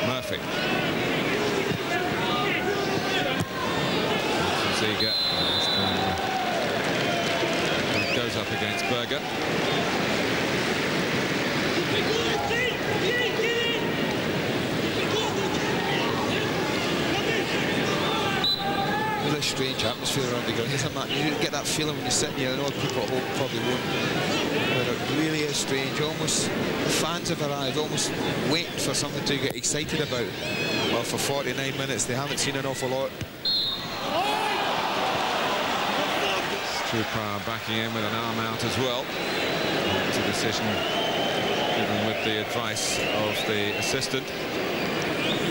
Murphy. Ziga. Ziege. Really strange atmosphere around the ground? You get that feeling when you're sitting here. I know people at home probably won't. But it really is strange. Almost the fans have arrived, almost waiting for something to get excited about. Well, for 49 minutes, they haven't seen an awful lot. Strupar backing in with an arm out as well. It's a decision given with the advice of the assistant,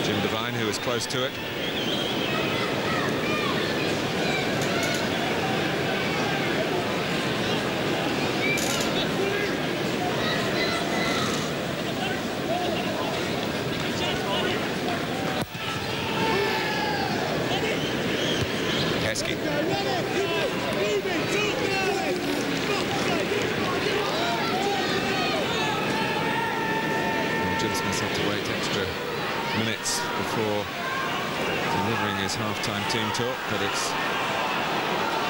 Jim Devine, who was close to it. team talk, but it's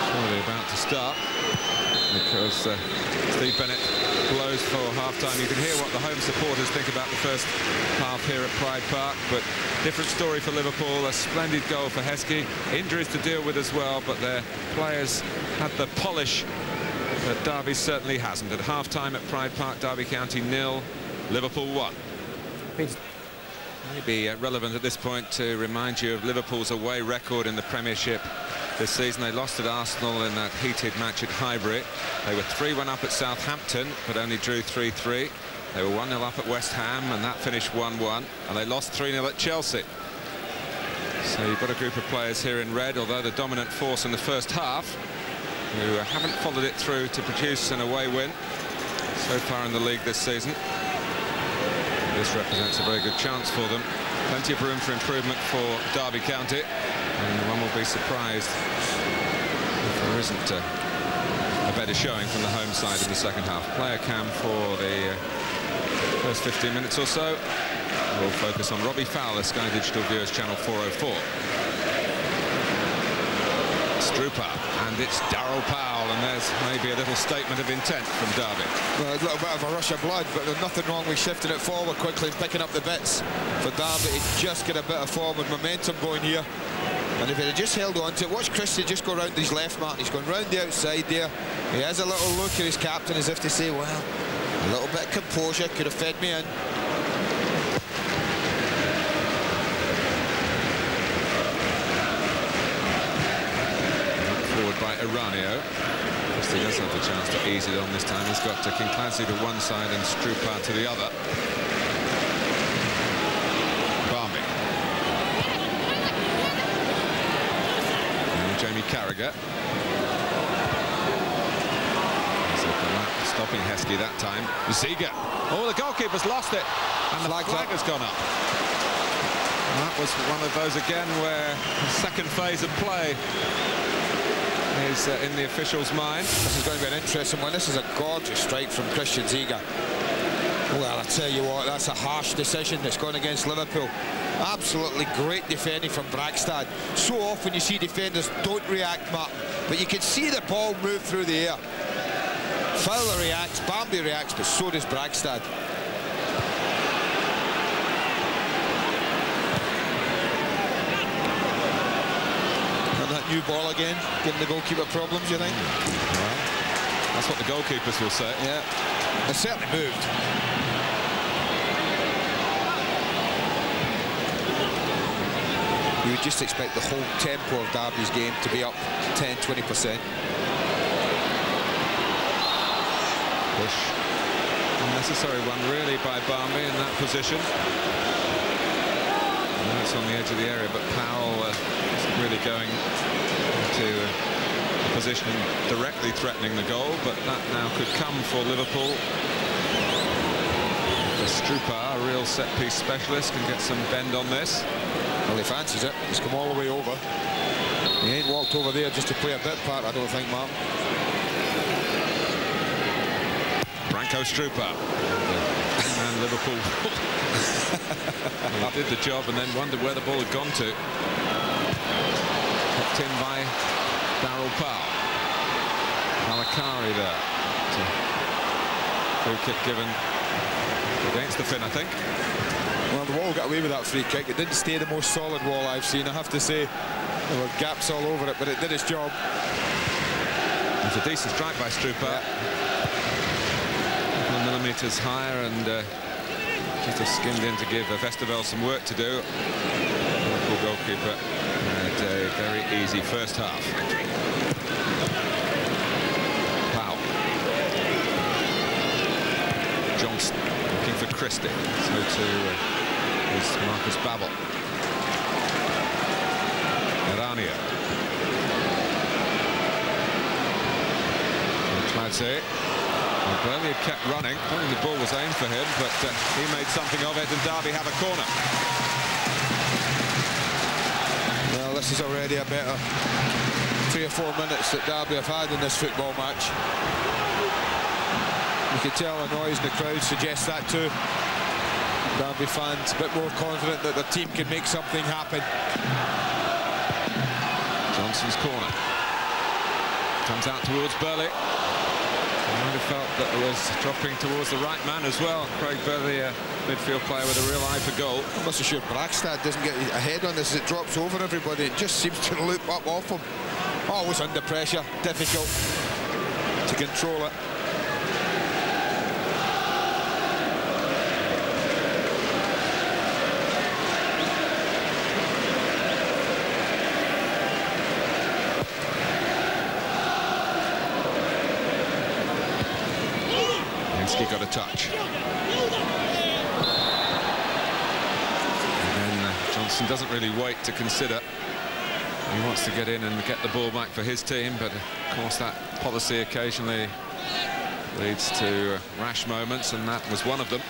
surely about to start because uh, Steve Bennett blows for half-time. You can hear what the home supporters think about the first half here at Pride Park, but different story for Liverpool. A splendid goal for Heskey. Injuries to deal with as well, but their players had the polish that Derby certainly hasn't. At half-time at Pride Park, Derby County nil, Liverpool one. Maybe uh, relevant at this point to remind you of Liverpool's away record in the Premiership this season. They lost at Arsenal in that heated match at Highbury. They were 3-1 up at Southampton, but only drew 3-3. They were 1-0 up at West Ham, and that finished 1-1. And they lost 3-0 at Chelsea. So you've got a group of players here in red, although the dominant force in the first half, who haven't followed it through to produce an away win so far in the league this season. This represents a very good chance for them. Plenty of room for improvement for Derby County. Will be surprised if there isn't a, a better showing from the home side in the second half. Player cam for the uh, first 15 minutes or so. We'll focus on Robbie Fowler, Sky Digital Viewers Channel 404. Strupar, and it's Darryl Powell and there's maybe a little statement of intent from Derby. Well, a little bit of a rush of blood, but there's nothing wrong with shifting it forward quickly and picking up the bits for Derby to just get a bit of forward momentum going here. And if he had just held on to it, watch Christie just go round his left mark. He's going round the outside there. He has a little look at his captain as if to say, well, a little bit of composure could have fed me in. Forward by Eranio. Christie does have the chance to ease it on this time. He's got Kinkladze to one side and Strupar to the other. Barmby. And Jamie Carragher. Stopping Heskey that time. Ziege. Oh, the goalkeeper's lost it. And the flag, flag has gone up. And that was one of those again where the second phase of play is uh, in the official's mind. This is going to be an interesting one. This is a gorgeous strike from Christian Ziege. Well, I tell you what, that's a harsh decision that's gone against Liverpool. Absolutely great defending from Bragstad. So often you see defenders don't react, Matt, but you can see the ball move through the air. Fowler reacts, Barmby reacts, but so does Bragstad. new ball again, giving the goalkeeper problems, you think? Well, that's what the goalkeepers will say. Yeah, it certainly moved. Just expect the whole tempo of Derby's game to be up 10, 20%. Push. Unnecessary one, really, by Barmby in that position. That's on the edge of the area, but Powell uh, really going to a position directly threatening the goal, but that now could come for Liverpool. The Strupar, a real set-piece specialist, can get some bend on this. Well, he fancies it. He's come all the way over. He ain't walked over there just to play a bit part, I don't think, Mark. Branko Strupar. and Liverpool did the job and then wondered where the ball had gone to. Kept in by Darryl Powell. Malakari there Free kick given against the Finn, I think. Well, the wall got away with that free kick. It didn't stay the most solid wall I've seen, I have to say. There were gaps all over it, but it did its job. It was a decent strike by Strupar. Yeah. A millimetres higher and uh, just skimmed in to give Westerveld some work to do. Liverpool goalkeeper had a very easy first half. Powell. Johnson looking for Christie. So too uh, is Marcus Babbel. Eranio. Cladze well, had kept running. I think the ball was aimed for him, but uh, he made something of it, and Derby have a corner. Well, this is already a better three or four minutes that Derby have had in this football match. You can tell the noise in the crowd suggests that too. Derby fans a bit more confident that their team can make something happen. Johnson's corner. Comes out towards Burley. I might have felt that it was dropping towards the right man as well. Craig Burley, a midfield player with a real eye for goal. I'm not so sure doesn't get ahead on this as it drops over everybody. It just seems to loop up off him. Always under pressure, difficult to control it. Got a touch. And then uh, Johnson doesn't really wait to consider. He wants to get in and get the ball back for his team, but of course that policy occasionally leads to rash moments, and that was one of them.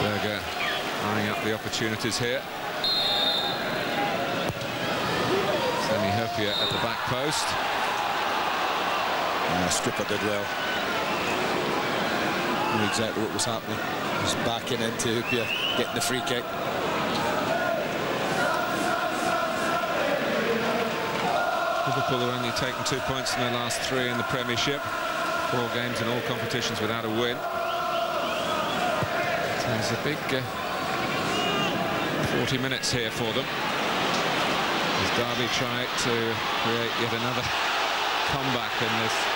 Berger eyeing up the opportunities here. Sami Hyypiä at the back post. Strupar did well. Knew exactly what was happening. He's backing into Hyypiä, getting the free kick. Liverpool have only taken two points in their last three in the Premiership. Four games in all competitions without a win. There's a big uh, 40 minutes here for them. As Derby try to create yet another comeback in this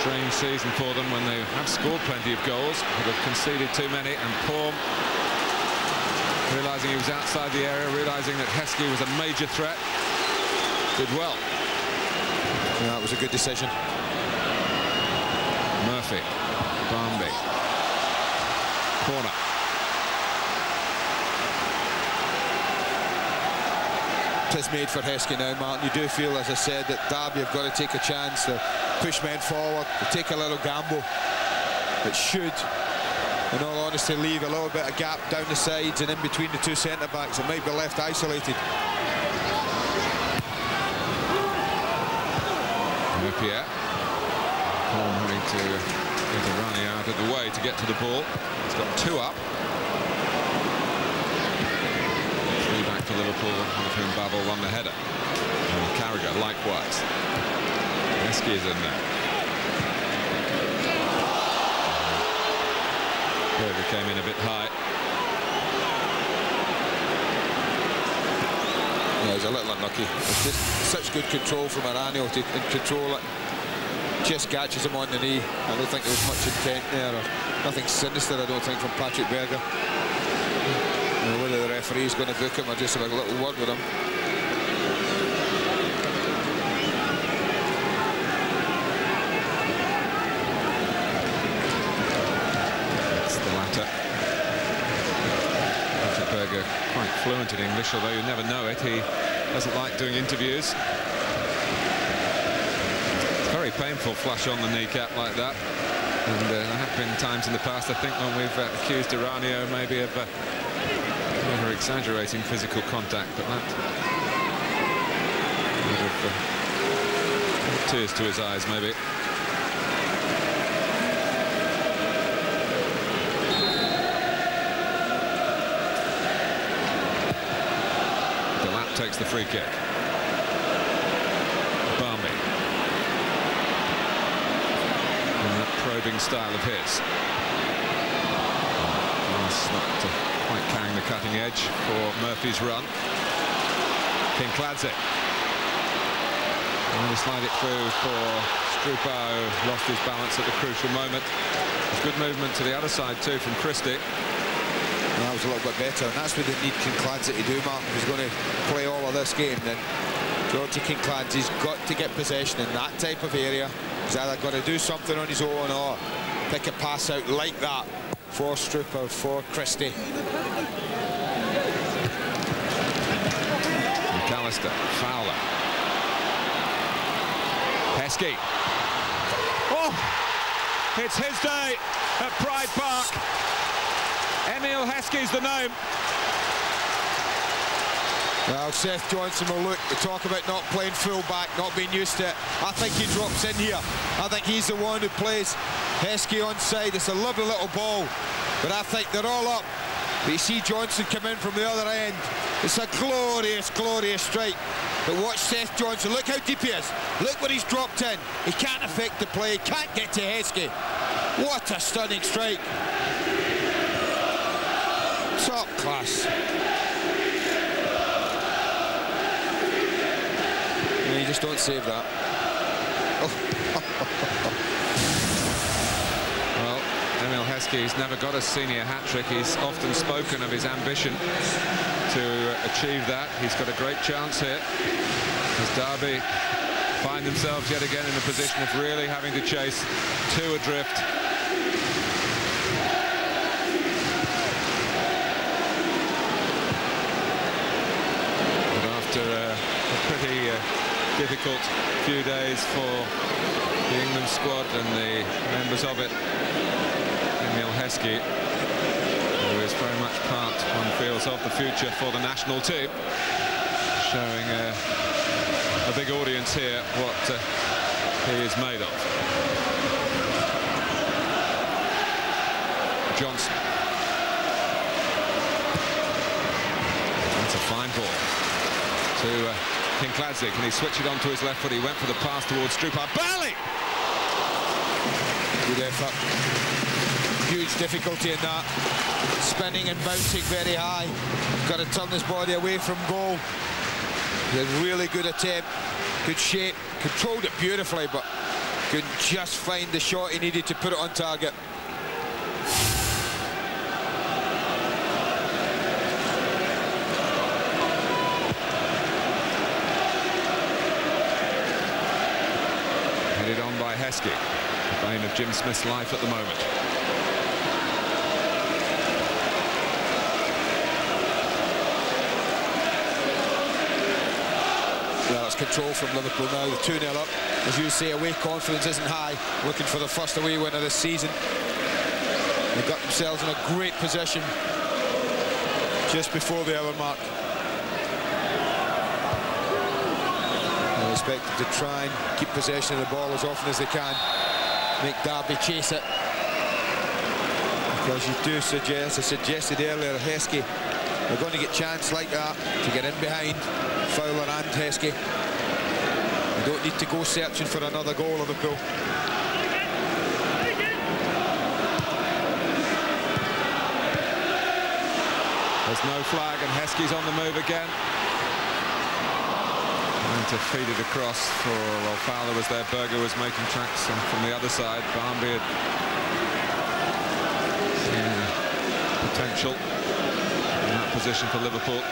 strange season for them when they have scored plenty of goals but have conceded too many. And Paul realizing he was outside the area realizing that Heskey was a major threat did well. Yeah, that was a good decision. Murphy Barmby corner. Is made for Heskey now, Martin. You do feel, as I said, that Derby have got to take a chance. To push men forward, take a little gamble. It should, in all honesty, leave a little bit of gap down the sides and in between the two centre-backs. It might be left isolated. Pierre. Having to get a running out of the way to get to the ball. He's got two up. Back for Liverpool, one whom Babbel won the header. And Carragher likewise. Heskey is in there. Berger came in a bit high. Yeah, he's a little unlucky. It's just such good control from Eranio to control it. Just catches him on the knee. I don't think there was much intent there. nothing sinister, I don't think, from Patrick Berger whether the referee's going to book him or just have a little word with him. It's the latter. Berger quite fluent in English, although you never know it. He doesn't like doing interviews. Very painful flush on the kneecap like that. And uh, there have been times in the past, I think, when we've uh, accused Eranio maybe of uh, over exaggerating physical contact, but that would have uh, tears to his eyes, maybe. Delap takes the free kick. Barmby. probing style of his. That's not quite carrying the cutting edge for Murphy's run. Kinkladze. And to slide it through for Strupar, lost his balance at the crucial moment. Good movement to the other side too from Christie. that was a little bit better, and that's what they need Kinkladze to do, Mark. He's going to play all of this game, then Georgie Kinkladze's got to get possession in that type of area. He's either got to do something on his own or pick a pass out like that for Strupar, for Christie. McAllister, Fowler. Heskey. Oh! It's his day at Pride Park. Emile Heskey's the name. Well, Seth Johnson will look, we talk about not playing full-back, not being used to it. I think he drops in here. I think he's the one who plays Heskey on side. It's a lovely little ball, but I think they're all up. But you see Johnson come in from the other end. It's a glorious, glorious strike. But watch Seth Johnson. Look how deep he is. Look what he's dropped in. He can't affect the play. He can't get to Heskey. What a stunning strike. Top class. Just don't save that. well, Emile Heskey's never got a senior hat-trick. He's often spoken of his ambition to achieve that. He's got a great chance here as Derby find themselves yet again in a position of really having to chase two adrift. But after uh, a pretty uh, difficult few days for the England squad and the members of it, Emile Heskey, who is very much part, one feels, of the future for the national team, showing uh, a big audience here what uh, he is made of. Johnson. That's a fine ball uh, Kinkladze. He switched it on to his left foot? He went for the pass towards Strupar. Bally! Good effort. Huge difficulty in that. Spinning and bouncing very high. Got to turn his body away from goal. A really good attempt. Good shape. Controlled it beautifully, but couldn't just find the shot he needed to put it on target. The bane of Jim Smith's life at the moment. Well, it's control from Liverpool now, the 2-0 up. As you say, away confidence isn't high, looking for the first away win of this season. They got themselves in a great position just before the hour mark. Expected to try and keep possession of the ball as often as they can. Make Derby chase it. Because you do suggest, I suggested earlier, Heskey, they're going to get chance like that to get in behind Fowler and Heskey. They don't need to go searching for another goal, Liverpool. There's no flag and Heskey's on the move again. To feed it across for, well, Fowler was there, Berger was making tracks, and from the other side, Barmby had potential in that position for Liverpool.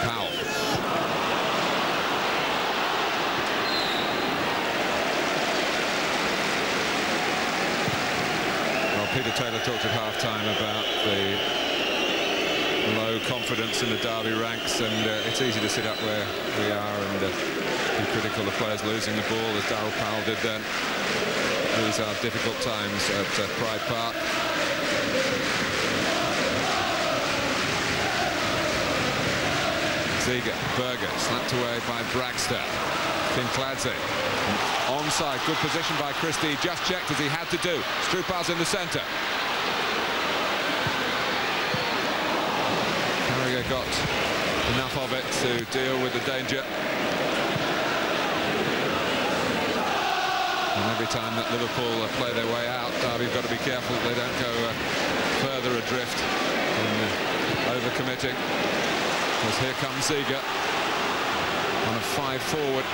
Powell. Well, Peter Taylor half-time about the low confidence in the Derby ranks, and uh, it's easy to sit up where we are and uh, be critical of players losing the ball, as Darryl Powell did then. These are difficult times at uh, Pride Park. Ziege, Berger, slapped away by Bragstad. Kinkladze. Onside, good position by Christie. Just checked as he had to do. Strupar's in the centre. Carragher got enough of it to deal with the danger. And every time that Liverpool uh, play their way out, Derby've got to be careful that they don't go uh, further adrift and uh, over-committing. Because here comes Ziege on a five forward.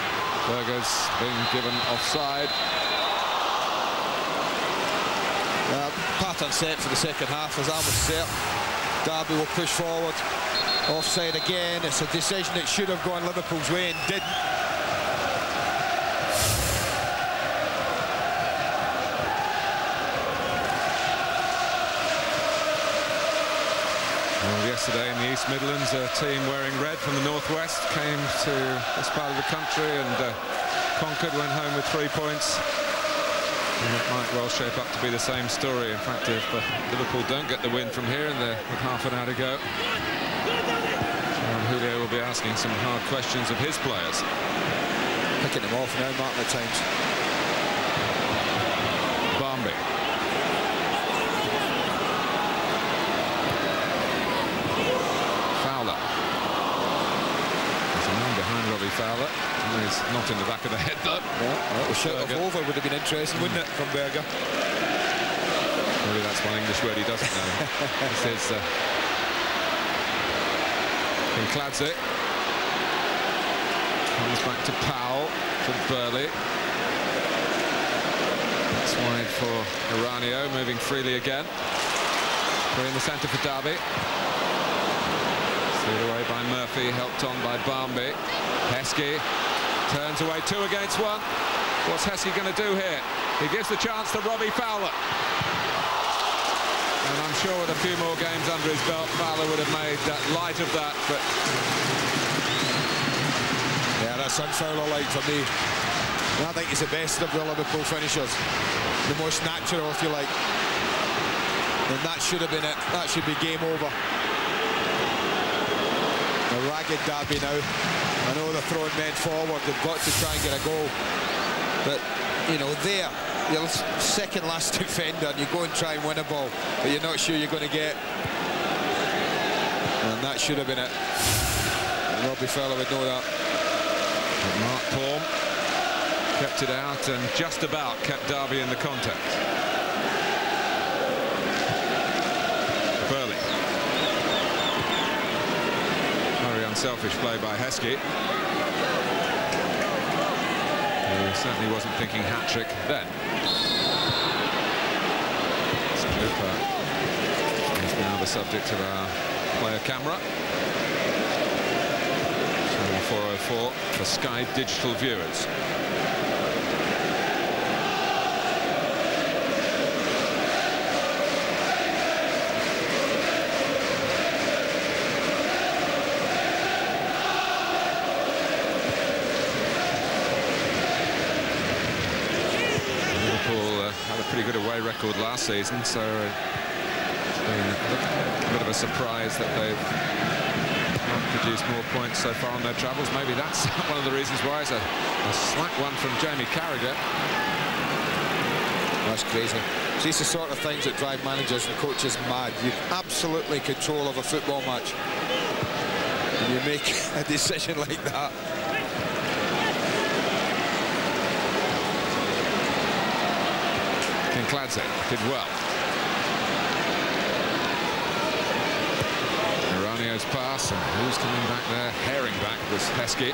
Berger's being given offside. Uh, pattern set for the second half as Almost set. Derby will push forward. Offside again. It's a decision that should have gone Liverpool's way and didn't. Well, yesterday in the East Midlands, a team wearing red from the northwest came to this part of the country and uh, conquered, went home with three points. And it might well shape up to be the same story. In fact, if uh, Liverpool don't get the win from here and they're with half an hour to go, Houllier will be asking some hard questions of his players. Picking them off now, Martin, at times. Barmby. Fowler. There's a man behind Robbie Fowler. He's not in the back of the head, though. Yeah, a shot of Berger. over would have been interesting, wouldn't it, from Berger? Maybe that's one English word he doesn't know. this is uh, Kinkladze. Comes back to Powell, to Burley. It's wide for Eranio, moving freely again. Three in the centre for Derby. Steered away by Murphy, helped on by Barmby. Heskey turns away two against one. What's Heskey going to do here? He gives the chance to Robbie Fowler. And I'm sure with a few more games under his belt, Fowler would have made that light of that. But Yeah, that's unfowler like for me. I think he's the best of the Liverpool finishers. The most natural, if you like. And that should have been it. That should be game over. A ragged derby now. I know they're throwing men forward. They've got to try and get a goal. But, you know, there, you're second last defender and you go and try and win a ball, but you're not sure you're going to get. And that should have been it. Robbie Fowler would know that. Mart Poom kept it out and just about kept Derby in the contact. Burley. Very unselfish play by Heskey. He certainly wasn't thinking hat-trick then. Strupar is now the subject of our player camera. Channel 404 for Sky digital viewers. Liverpool uh, had a pretty good away record last season, so uh, a bit of a surprise that they've not produced more points so far on their travels. Maybe that's one of the reasons why. It's a, a slack one from Jamie Carragher. That's crazy. See, it's the sort of things that drive managers and coaches mad. You've absolutely control of a football match. And you make a decision like that. Kinkladze did well. Who's coming back there? Herring back was Heskey.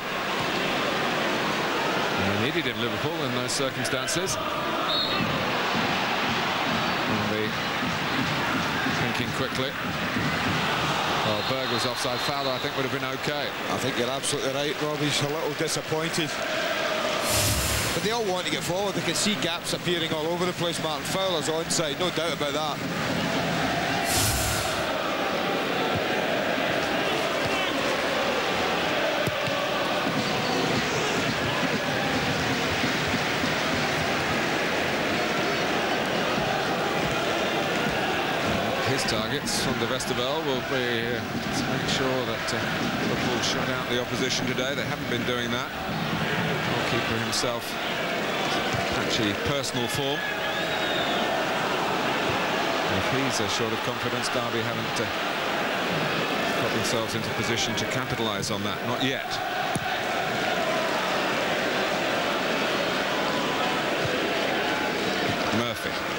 And they needed him, Liverpool, in those circumstances. Thinking quickly. Well, Berger's offside foul, I think, would have been okay. I think you're absolutely right, Rob. He's a little disappointed. But they all want to get forward. They can see gaps appearing all over the place. Martin Fowler's onside, no doubt about that. his targets from the Westerveld will be uh, to make sure that uh, Liverpool shut out the opposition today. They haven't been doing that. Goalkeeper himself, actually personal form. If he's uh, short of confidence, Derby haven't uh, got themselves into position to capitalise on that. Not yet. Murphy.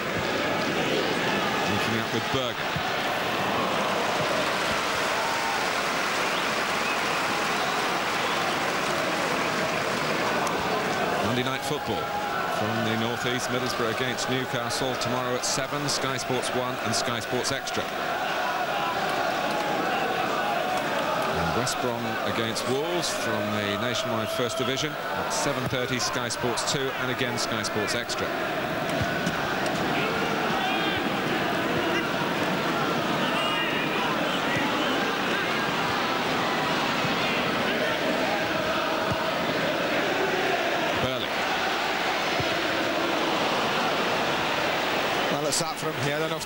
Monday Night Football from the northeast, Middlesbrough against Newcastle tomorrow at 7, Sky Sports 1 and Sky Sports Extra. And West Brom against Wolves from the nationwide First Division at 7.30, Sky Sports 2 and again Sky Sports Extra. that from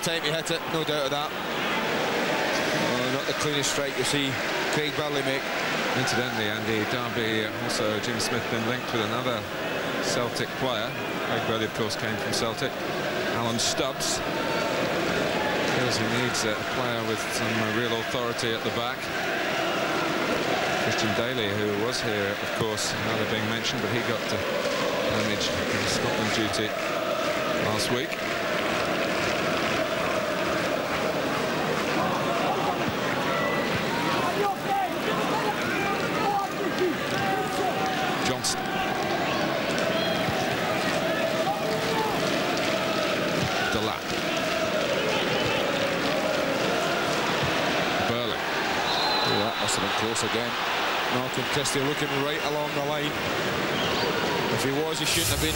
He time to hit it, no doubt of that. Oh, not the cleanest strike you see Craig Burley make. Incidentally, Andy Derby, also Jim Smith been linked with another Celtic player. Craig Burley, of course, came from Celtic. Alan Stubbs. Feels he needs a player with some real authority at the back. Christian Dailly, who was here, of course, they're being mentioned, but he got damaged in Scotland duty last week. Close again. Malcolm Christie looking right along the line. If he was, he shouldn't have been.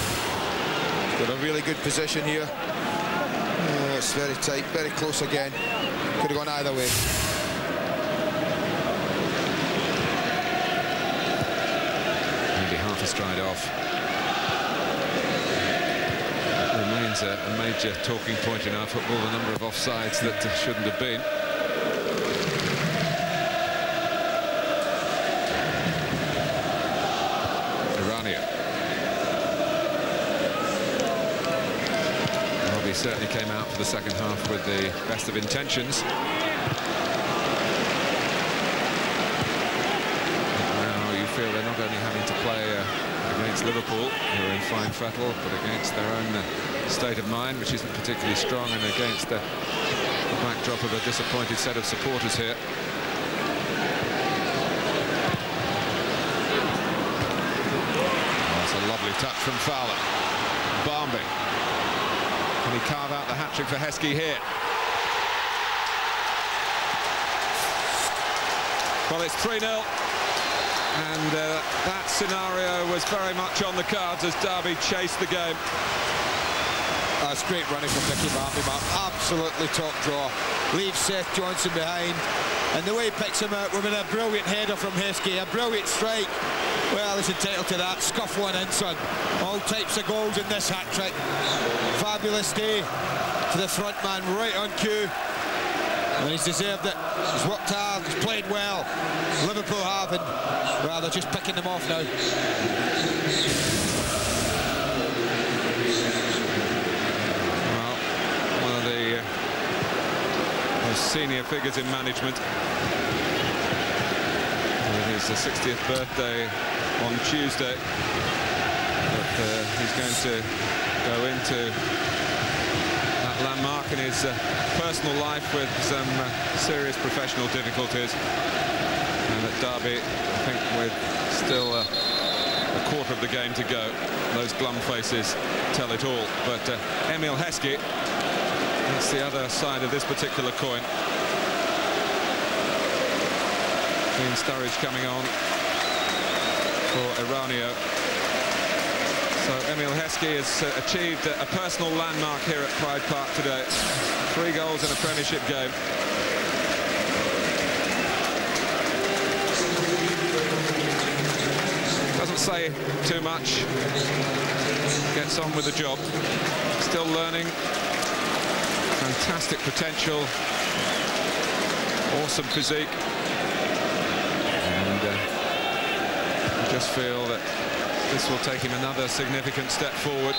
Got a really good position here. Oh, it's very tight, very close again. Could have gone either way. Maybe half a stride off. It remains a, a major talking point in our football, the number of offsides that shouldn't have been. certainly came out for the second half with the best of intentions. now you feel they're not only having to play uh, against Liverpool, who are in fine fettle, but against their own uh, state of mind, which isn't particularly strong, and against the, backdrop of a disappointed set of supporters here. That's a lovely touch from Fowler. Barmby can he carve out the hat-trick for Heskey here? Well, it's 3-0. And uh, that scenario was very much on the cards as Derby chased the game. That's great running from Nicky Barmby, Absolutely top draw. Leaves Seth Johnson behind. And the way he picks him out with a brilliant header from Heskey, a brilliant strike. Well, he's entitled to that. Scuff one in, son. All types of goals in this hat-trick. Fabulous day for the front man, right on cue. And he's deserved it. He's worked hard, he's played well. Liverpool have, and well, they're just picking them off now. Well, one of the uh, senior figures in management. It is the 60th birthday on Tuesday. But uh, he's going to go into that landmark in his uh, personal life with some uh, serious professional difficulties. And at Derby, I think with still a quarter of the game to go, those glum faces tell it all. But uh, Emile Heskey, that's the other side of this particular coin. Dean Sturridge coming on for Eranio. So Emile Heskey has uh, achieved a, a personal landmark here at Pride Park today. Three goals in a Premiership game. Doesn't say too much. Gets on with the job. Still learning. Fantastic potential awesome physique. And uh, I just feel that this will take him another significant step forward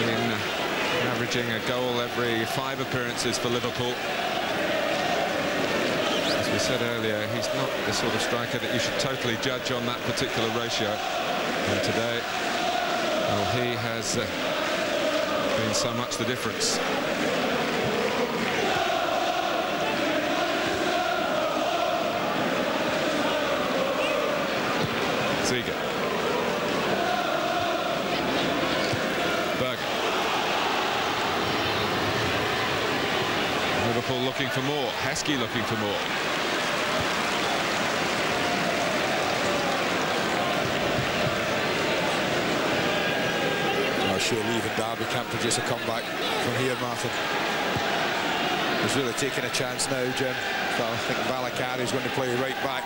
in averaging a goal every five appearances for Liverpool. As we said earlier, he's not the sort of striker that you should totally judge on that particular ratio. And today, well, he has uh, been so much the difference. Ziege. Berg. Liverpool looking for more. Heskey looking for more. Oh, surely even Derby can't produce a comeback from here, Martin. He's really taking a chance now, Jim. So I think Valakari is going to play right back.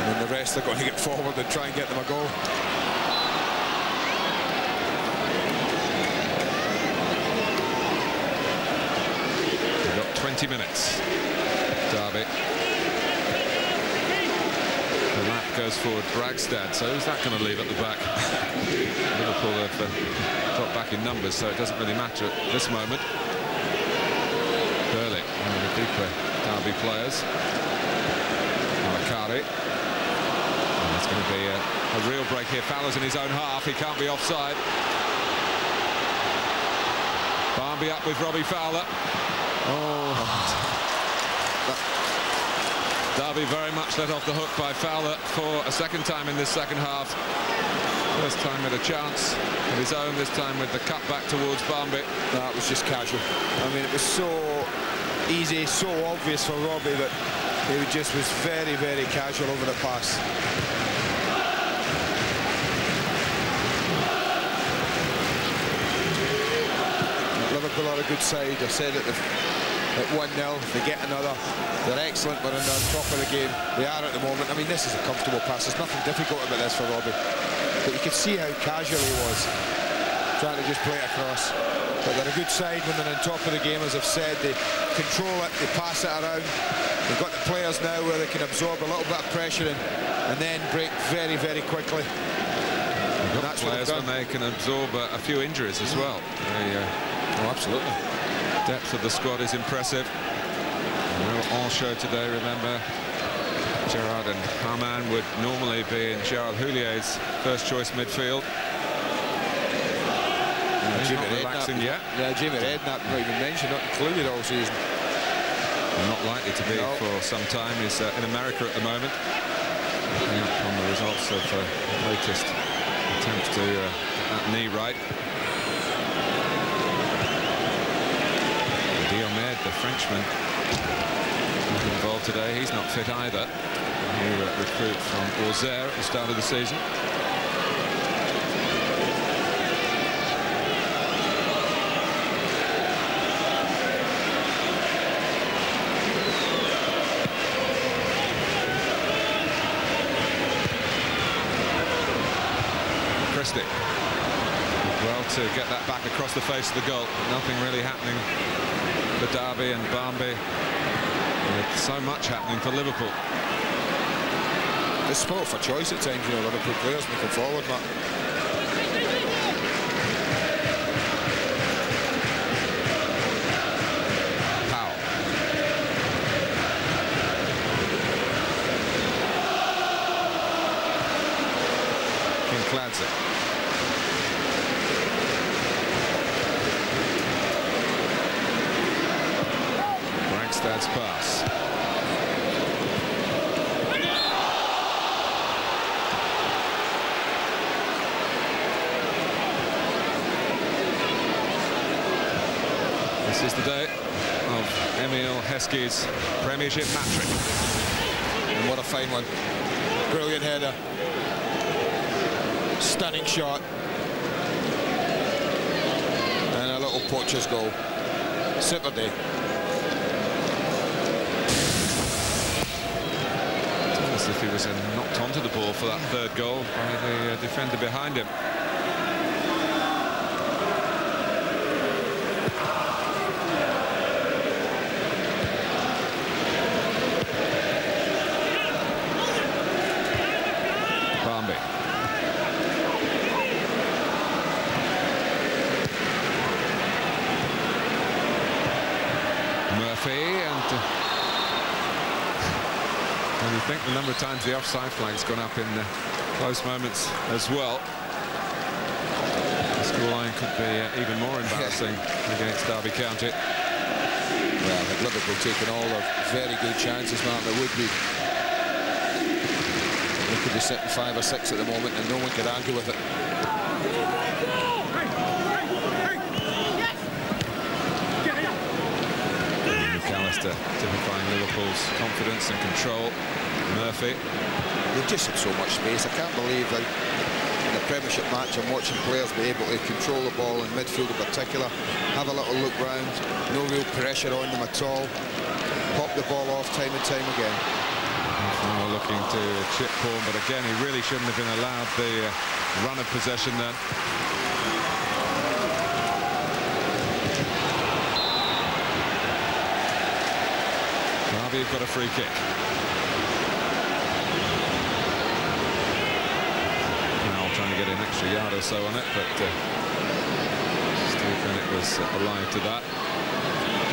And then the rest are going to get forward and try and get them a goal. We've 20 minutes. Derby. The lap goes forward. Bragstad. So who's that going to leave at the back? Liverpool have uh, dropped back in numbers, so it doesn't really matter at this moment. Burley, one of the deeper Derby players. Valakari. And it's going to be a, a real break here. Fowler's in his own half. He can't be offside. Barmby up with Robbie Fowler. Oh. Derby very much let off the hook by Fowler for a second time in this second half. First time with a chance of his own, this time with the cut back towards Barmby. That was just casual. I mean, it was so easy, so obvious for Robbie that he just was very, very casual over the pass. Liverpool are a good side. I said it at 1-0. They get another. They're excellent. They're on top of the game. They are at the moment. I mean, this is a comfortable pass. There's nothing difficult about this for Robbie. But you can see how casual he was, trying to just play it across. But they're a good side when they're on top of the game, as I've said. They control it, they pass it around. They've got the players now where they can absorb a little bit of pressure and, and then break very, very quickly. They've got players when they can absorb a, a few injuries as well. They, uh, oh, absolutely. Depth of the squad is impressive. Real all show today, remember. Gerrard and Hamann would normally be in Gerard Houllier's first choice midfield. He's Jimmy not relaxing Redknapp, yet. Yeah, Jimmy Redknapp, not even mentioned, not included all season. Not likely to be No. for some time. He's uh, in America at the moment. Looking up on the results of uh, latest attempts to uh, get that knee right. The Frenchman, not involved today. He's not fit either. New uh, recruit from Auxerre at the start of the season. Christie. Well, to get that back across the face of the goal. Nothing really happening for Derby and Barmby. With so much happening for Liverpool. It's sport for choice at times, you know, Liverpool players making forward, Matt. Powell. Kinkladze. Bragstad's pass. This is the day of Emile Heskey's Premiership hat-trick. And what a fine one. Brilliant header. Stunning shot. And a little poacher's goal. Super day. As if he was knocked onto the ball for that third goal by the uh, defender behind him. Murphy and uh, and you think the number of times the offside flag's gone up in uh, close moments as well. The scoreline could be uh, even more embarrassing against Derby County. Well, had Liverpool taken all their very good chances, Martin, There would be. They could be sitting five or six at the moment and no one could argue with it. McAllister typifying Liverpool's confidence and control. Murphy. They've just had so much space. I can't believe that in a Premiership match I'm watching players be able to control the ball in midfield in particular, have a little look round, no real pressure on them at all, pop the ball off time and time again. Now looking to chip Poom, but again, he really shouldn't have been allowed the uh, run of possession then. Derby have got a free kick. Now trying to get an extra yard or so on it, but uh, Steve Bennett was alive to that.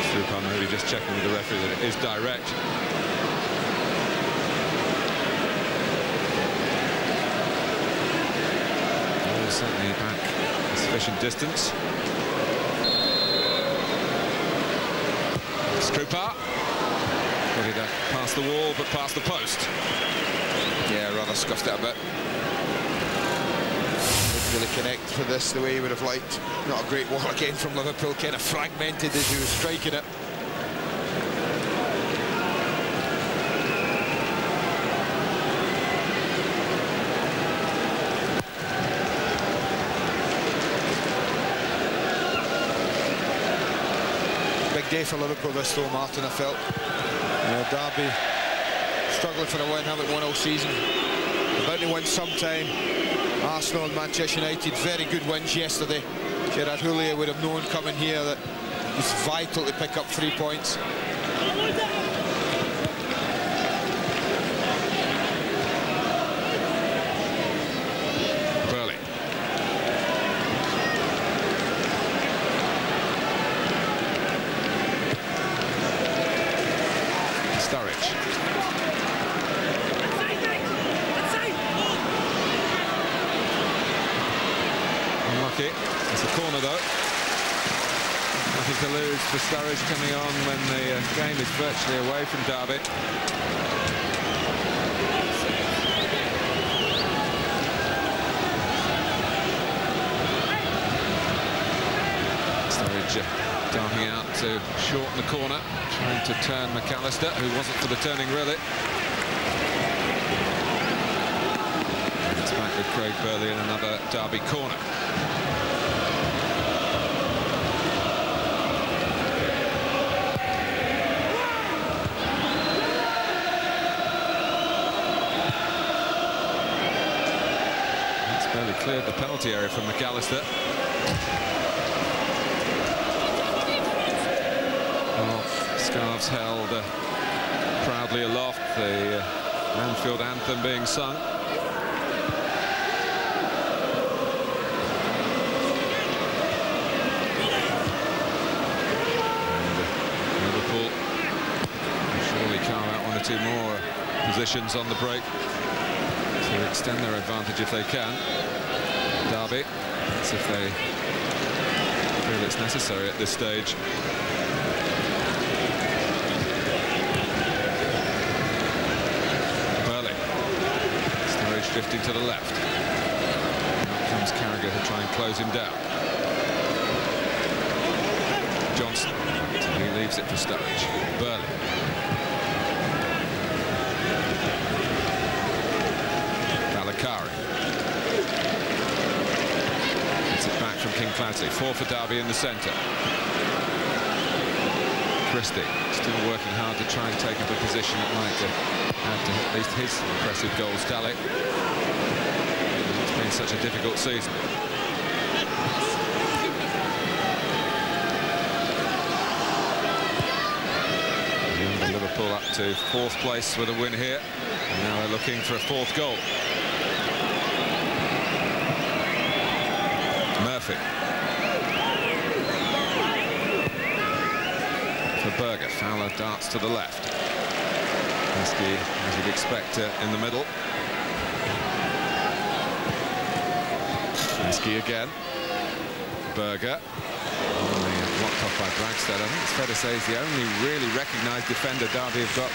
Strupar maybe just checking with the referee that it is direct. Oh, certainly back a sufficient distance. Got it uh, past the wall, but past the post. Yeah, rather scuffed it a bit. Really connect for this the way he would have liked. Not a great wall again from Liverpool, kind of fragmented as he was striking it. Big day for Liverpool this though, Martin, I felt. Derby struggling for a win, haven't won all season. About to win sometime. Arsenal and Manchester United, very good wins yesterday. Gerard Houllier would have known coming here that it's vital to pick up three points. Burley. Sturridge. Unlucky. It's a corner though. Nothing to lose for Sturridge coming on when the uh, game is virtually away from Derby. Sturridge darting out to shorten the corner, trying to turn McAllister, who wasn't for the turning really. It's back with Craig Burley in another Derby corner. It's cleared the penalty area from McAllister. Well, scarves held uh, proudly aloft, the uh, Anfield anthem being sung. Uh, Liverpool surely carve out one or two more positions on the break to extend their advantage if they can. Derby, as if they feel it's necessary at this stage. Burley. Sturridge drifting to the left. Out comes Carragher to try and close him down. Johnson. He leaves it for Sturridge. Burley. Valakari. Gets it back from King Clancy. Four for Derby in the centre. Christie still working hard to try and take up a position that might add to at least his impressive goals tally. It's been such a difficult season. Liverpool up to fourth place with a win here. And now they're looking for a fourth goal. Murphy. For Berger. Fowler darts to the left. Heskey, as you'd expect, uh, in the middle. Heskey again. Berger. Only blocked off by Bragstad. I think it's fair to say he's the only really recognised defender Derby have got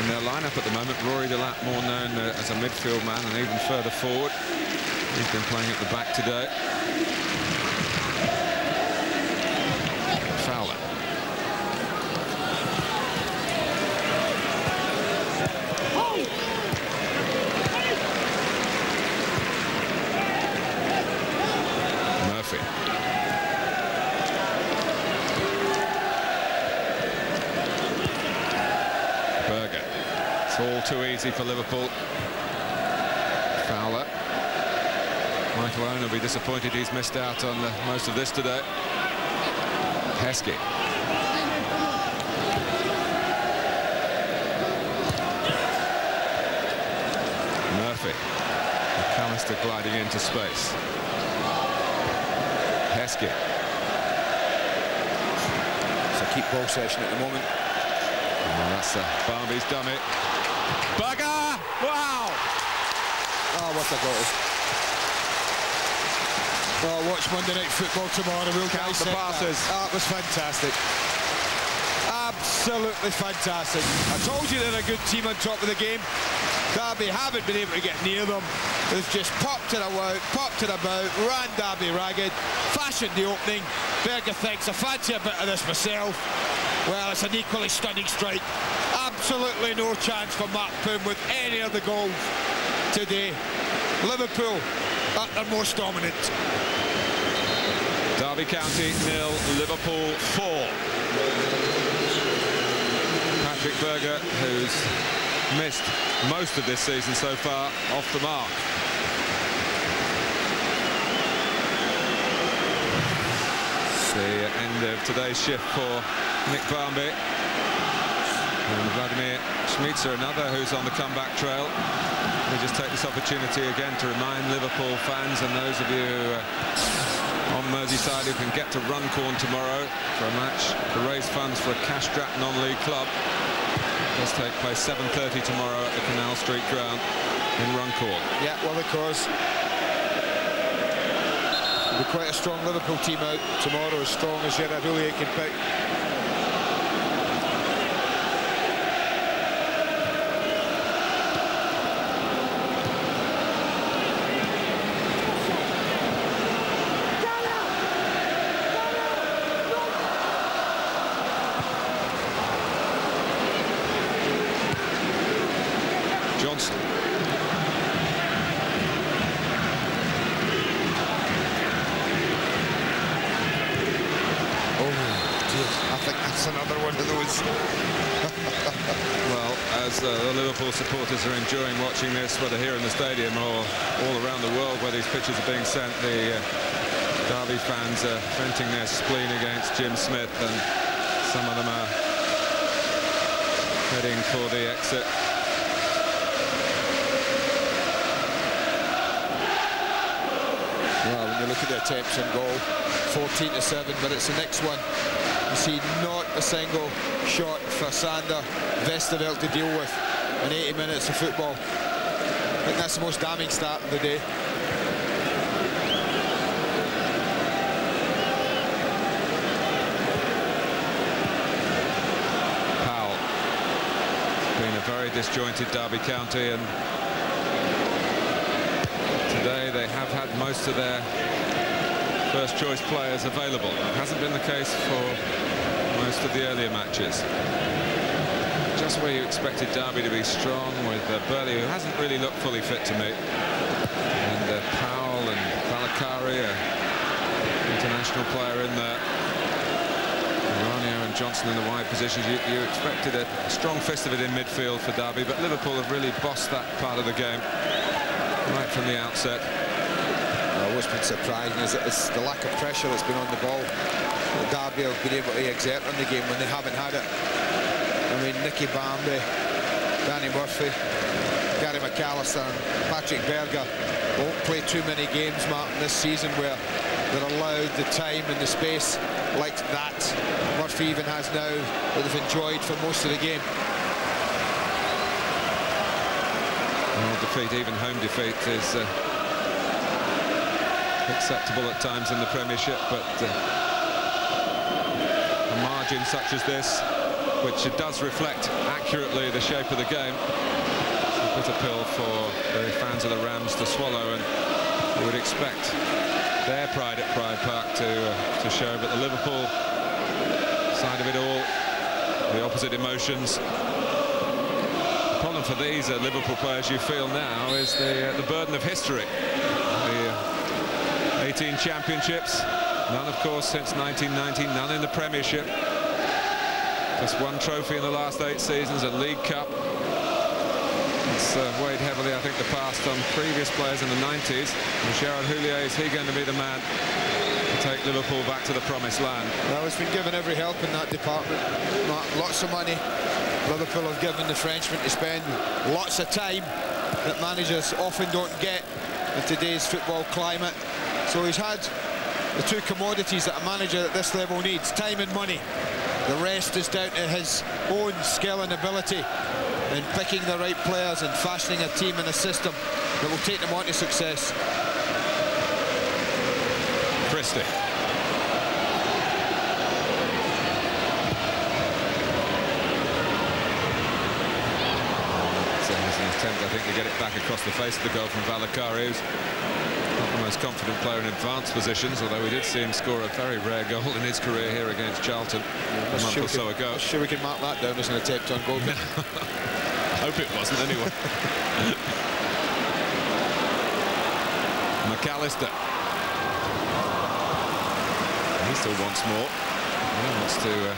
in their lineup at the moment. Rory Delap, more known uh, as a midfield man and even further forward. He's been playing at the back today. Fowler. Murphy. Berger. It's all too easy for Liverpool. Fowler. Michael Owen will be disappointed he's missed out on the, most of this today. Heskey. Murphy. McAllister gliding into space. Heskey. It's a keep ball session at the moment. Uh, Barmby's dummy. Berger! Wow! Oh, what a goal. Oh, watch Monday Night Football tomorrow. We'll Count the passes. That. Oh, was fantastic. Absolutely fantastic. I told you they're a good team on top of the game. Derby haven't been able to get near them. They've just popped it about, popped it about, ran Derby ragged, fashioned the opening. Berger thinks, I fancy a bit of this myself. Well, it's an equally stunning strike. Absolutely no chance for Mart Poom with any of the goals today. Liverpool at their most dominant. Derby County nil, Liverpool four. Patrick Berger, who's missed most of this season so far, off the mark. The end of today's shift for Nick Barmby. Vladimir Smicer, another who's on the comeback trail. We just take this opportunity again to remind Liverpool fans and those of you are on Merseyside who can get to Runcorn tomorrow for a match to raise funds for a cash-strapped non-league club. Does take place 7.30 tomorrow at the Canal Street ground in Runcorn. Yeah, well, of course. There'll be quite a strong Liverpool team out tomorrow, as strong as Gerard Houllier can pick. Johnson. Oh, dear. I think that's another one of those. Well, as uh, the Liverpool supporters are enjoying watching this, whether here in the stadium or all around the world where these pictures are being sent, the uh, Derby fans are venting their spleen against Jim Smith and some of them are heading for the exit. Well, when you look at the attempts on goal, 14 to 7, but it's the next one. You see not a single shot for Sander Westerveld to deal with in 80 minutes of football. I think that's the most damning start of the day. Powell. Been a very disjointed Derby County and today they have had most of their first choice players available. It hasn't been the case for most of the earlier matches. Just where you expected Derby to be strong with uh, Burley, who hasn't really looked fully fit to me. And uh, Powell and Valakari, a international player in there. Johnson in the wide positions. You, you expected a strong fist of it in midfield for Derby, but Liverpool have really bossed that part of the game right from the outset. Uh, what's been surprising is, the lack of pressure that's been on the ball Derby have been able to exert on the game when they haven't had it. I mean, Nicky Barmby, Danny Murphy, Gary McAllister and Patrick Berger won't play too many games, Martin, this season where they're allowed the time and the space like that. Murphy Murphy even has now that they've enjoyed for most of the game. Well, defeat, even home defeat, is uh, acceptable at times in the Premiership, but uh, a margin such as this, which does reflect accurately the shape of the game, is a bitter pill for the fans of the Rams to swallow, and you would expect their pride at Pride Park to, uh, to show, but the Liverpool side of it all, the opposite emotions, The problem for these uh, Liverpool players you feel now is the uh, the burden of history. The uh, 18 championships, none of course since 1990, none in the Premiership. Just one trophy in the last eight seasons, a League Cup. It's uh, weighed heavily, I think, the past on previous players in the 90s. And Gerard Houllier, is he going to be the man take Liverpool back to the promised land? Well, he's been given every help in that department. Lots of money. Liverpool have given the Frenchman to spend lots of time that managers often don't get in today's football climate. So he's had the two commodities that a manager at this level needs, time and money. The rest is down to his own skill and ability in picking the right players and fashioning a team and a system that will take them on to success. Christie. attempt, I think, to get it back across the face of the goal from Valakari, who's not the most confident player in advanced positions, although we did see him score a very rare goal in his career here against Charlton yeah, a month sure or so can, ago. sure we can mark that down as an attempt on goal. Hope it wasn't, anyway. McAllister. He still wants more. He wants to uh,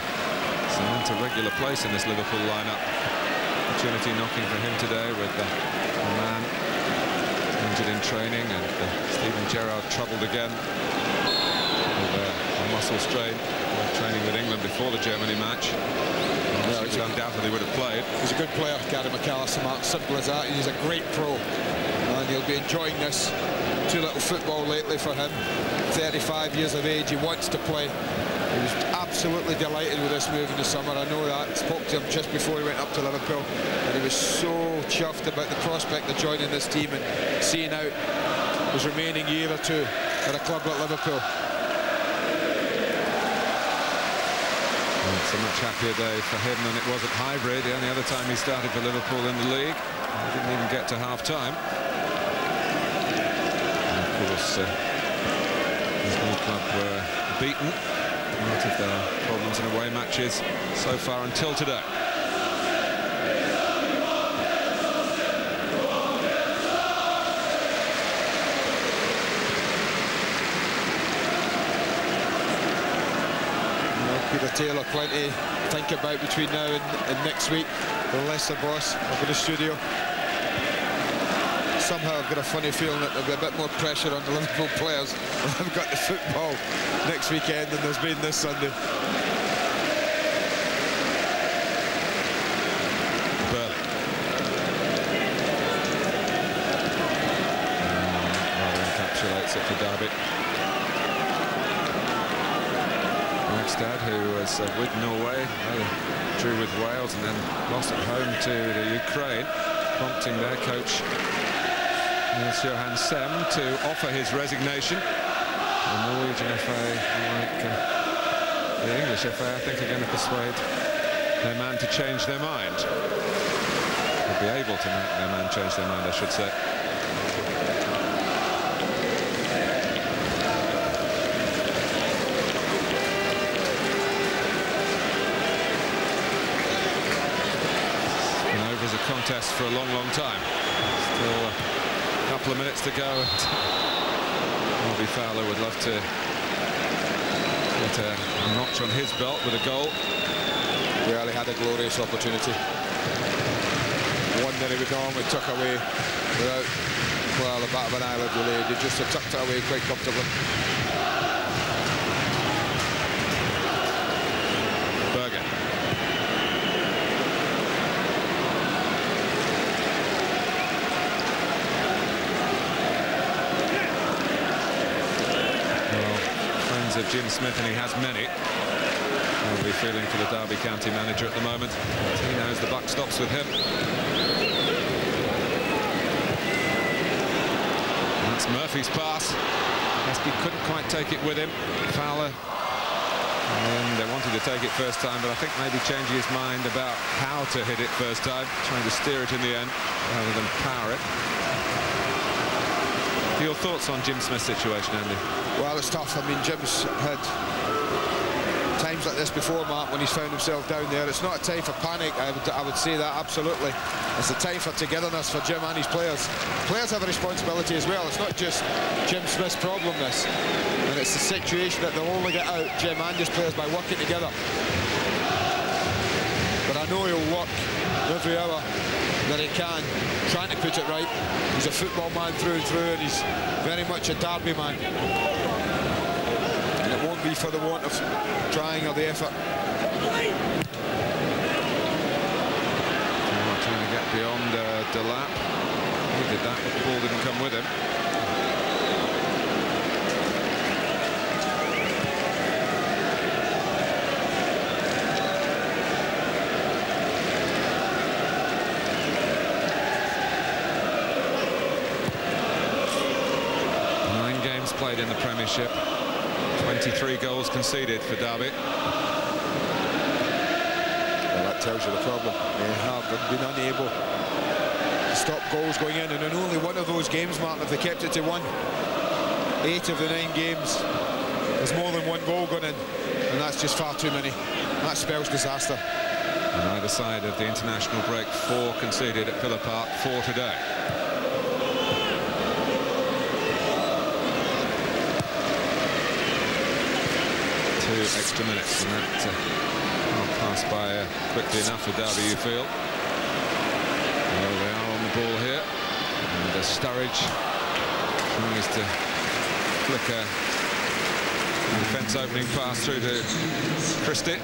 cement a regular place in this Liverpool lineup opportunity knocking for him today with the, a man injured in training and uh, Steven Gerrard troubled again with uh, a muscle strain training with England before the Germany match. Yeah, he undoubtedly would have played. He's a good player, Gary McAllister, Mark. Simple as that. He's a great pro. And he'll be enjoying this. Too little football lately for him. 35 years of age. He wants to play. He was absolutely delighted with this move in the summer. I know that. Spoke to him just before he went up to Liverpool. And he was so chuffed about the prospect of joining this team and seeing out his remaining year or two at a club like Liverpool. it's a much happier day for him than it was at Highbury. The only other time he started for Liverpool in the league. He didn't even get to half-time. Course, uh, his new club were beaten out of their problems in away matches so far until today. Peter Taylor plenty to think about between now and, and next week. The Leicester boss up in the studio somehow I've got a funny feeling that there'll be a bit more pressure on the Liverpool players when they've got the football next weekend than there's been this Sunday. Rather encapsulates it for Derby. Bragstad, who was uh, with Norway, drew with Wales and then lost at home to the Ukraine, prompting their coach Nils Johan Semb to offer his resignation. The Norwegian FA, like uh, the English FA, I think are going to persuade their man to change their mind. Or be able to make their man change their mind, I should say. Been over as a contest for a long, long time. Still uh, couple of minutes to go. Robbie Fowler would love to get a, notch on his belt with a goal. Well, he had a glorious opportunity. One that he would normally tuck away without, well, a bat of an eyelid really. He just tucked it away quite comfortably. Of Jim Smith, and he has many. Lovely feeling for the Derby County manager at the moment. He knows the buck stops with him. That's Murphy's pass. Heskey couldn't quite take it with him. Fowler and they wanted to take it first time, but I think maybe changing his mind about how to hit it first time, trying to steer it in the end rather than power it. Your thoughts on Jim Smith's situation, Andy? Well, it's tough. I mean, Jim's had times like this before, Mark, when he's found himself down there. It's not a time for panic, I would, I would say that, absolutely. It's a time for togetherness for Jim and his players. Players have a responsibility as well. It's not just Jim Smith's problem, this. And it's a situation that they'll only get out, Jim and his players, by working together. But I know he'll work every hour that he can, trying to put it right. He's a football man through and through, and he's very much a derby man. Be for the want of trying or the effort. Trying to get beyond uh, Delap. He did that, but the ball didn't come with him. played in the Premiership. 23 goals conceded for Derby. Well, that tells you the problem. They have been unable to stop goals going in, and in only one of those games, Martin, if they kept it to one, eight of the nine games, there's more than one goal going in, and that's just far too many. That spells disaster. On either side of the international break, four conceded at Villa Park, four today. Two extra minutes, and that uh, pass by uh, quickly enough for Derby, you feel. Well, they are on the ball here, and uh, Sturridge tries to flick a defence opening pass through to Christie.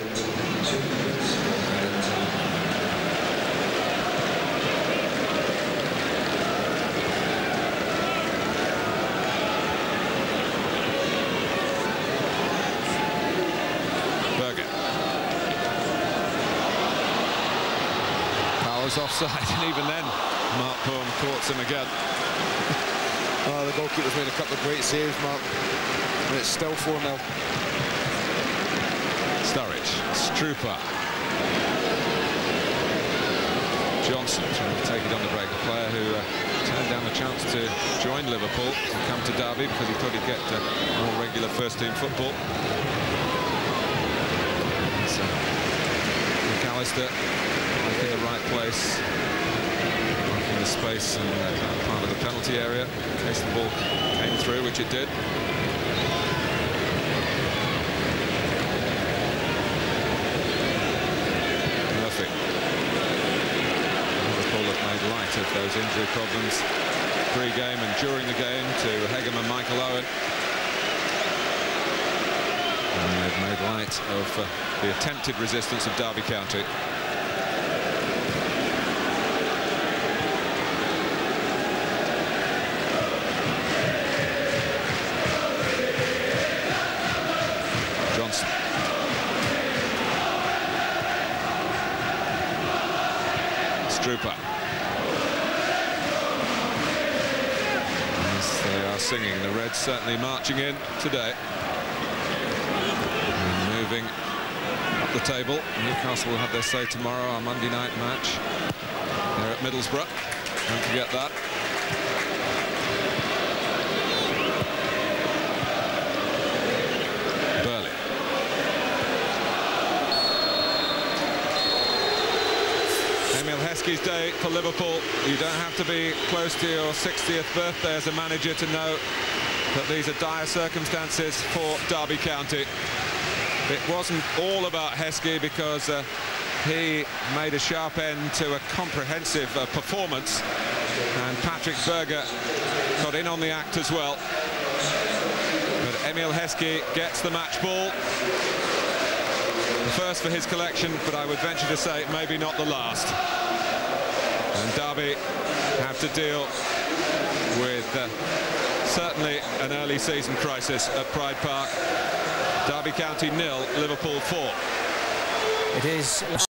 Offside, and even then, Mart Poom caught him again. oh, the goalkeeper's made a couple of great saves, Mark. And it's still 4-0. Sturridge, Strupar. Johnson trying to take it on the break. A player who uh, turned down the chance to join Liverpool and come to Derby because he thought he'd get uh, more regular first-team football. So, McAllister in the right place, in the space and uh, part of the penalty area in case the ball came through, which it did. Perfect. Liverpool have made light of those injury problems pre-game and during the game to Heggem and Michael Owen. And light of uh, the attempted resistance of Derby County. Strupar. As they are singing, the Reds certainly marching in today. And moving up the table. Newcastle will have their say tomorrow, our Monday night match. They're at Middlesbrough. Don't forget that. Burley. Emile Heskey's day for Liverpool. You don't have to be close to your 60th birthday as a manager to know that these are dire circumstances for Derby County. It wasn't all about Heskey because uh, he made a sharp end to a comprehensive uh, performance and Patrick Berger got in on the act as well. But Emile Heskey gets the match ball. The first for his collection, but I would venture to say maybe not the last. And Derby have to deal with uh, certainly an early season crisis at Pride Park. Derby County nil, Liverpool four. It is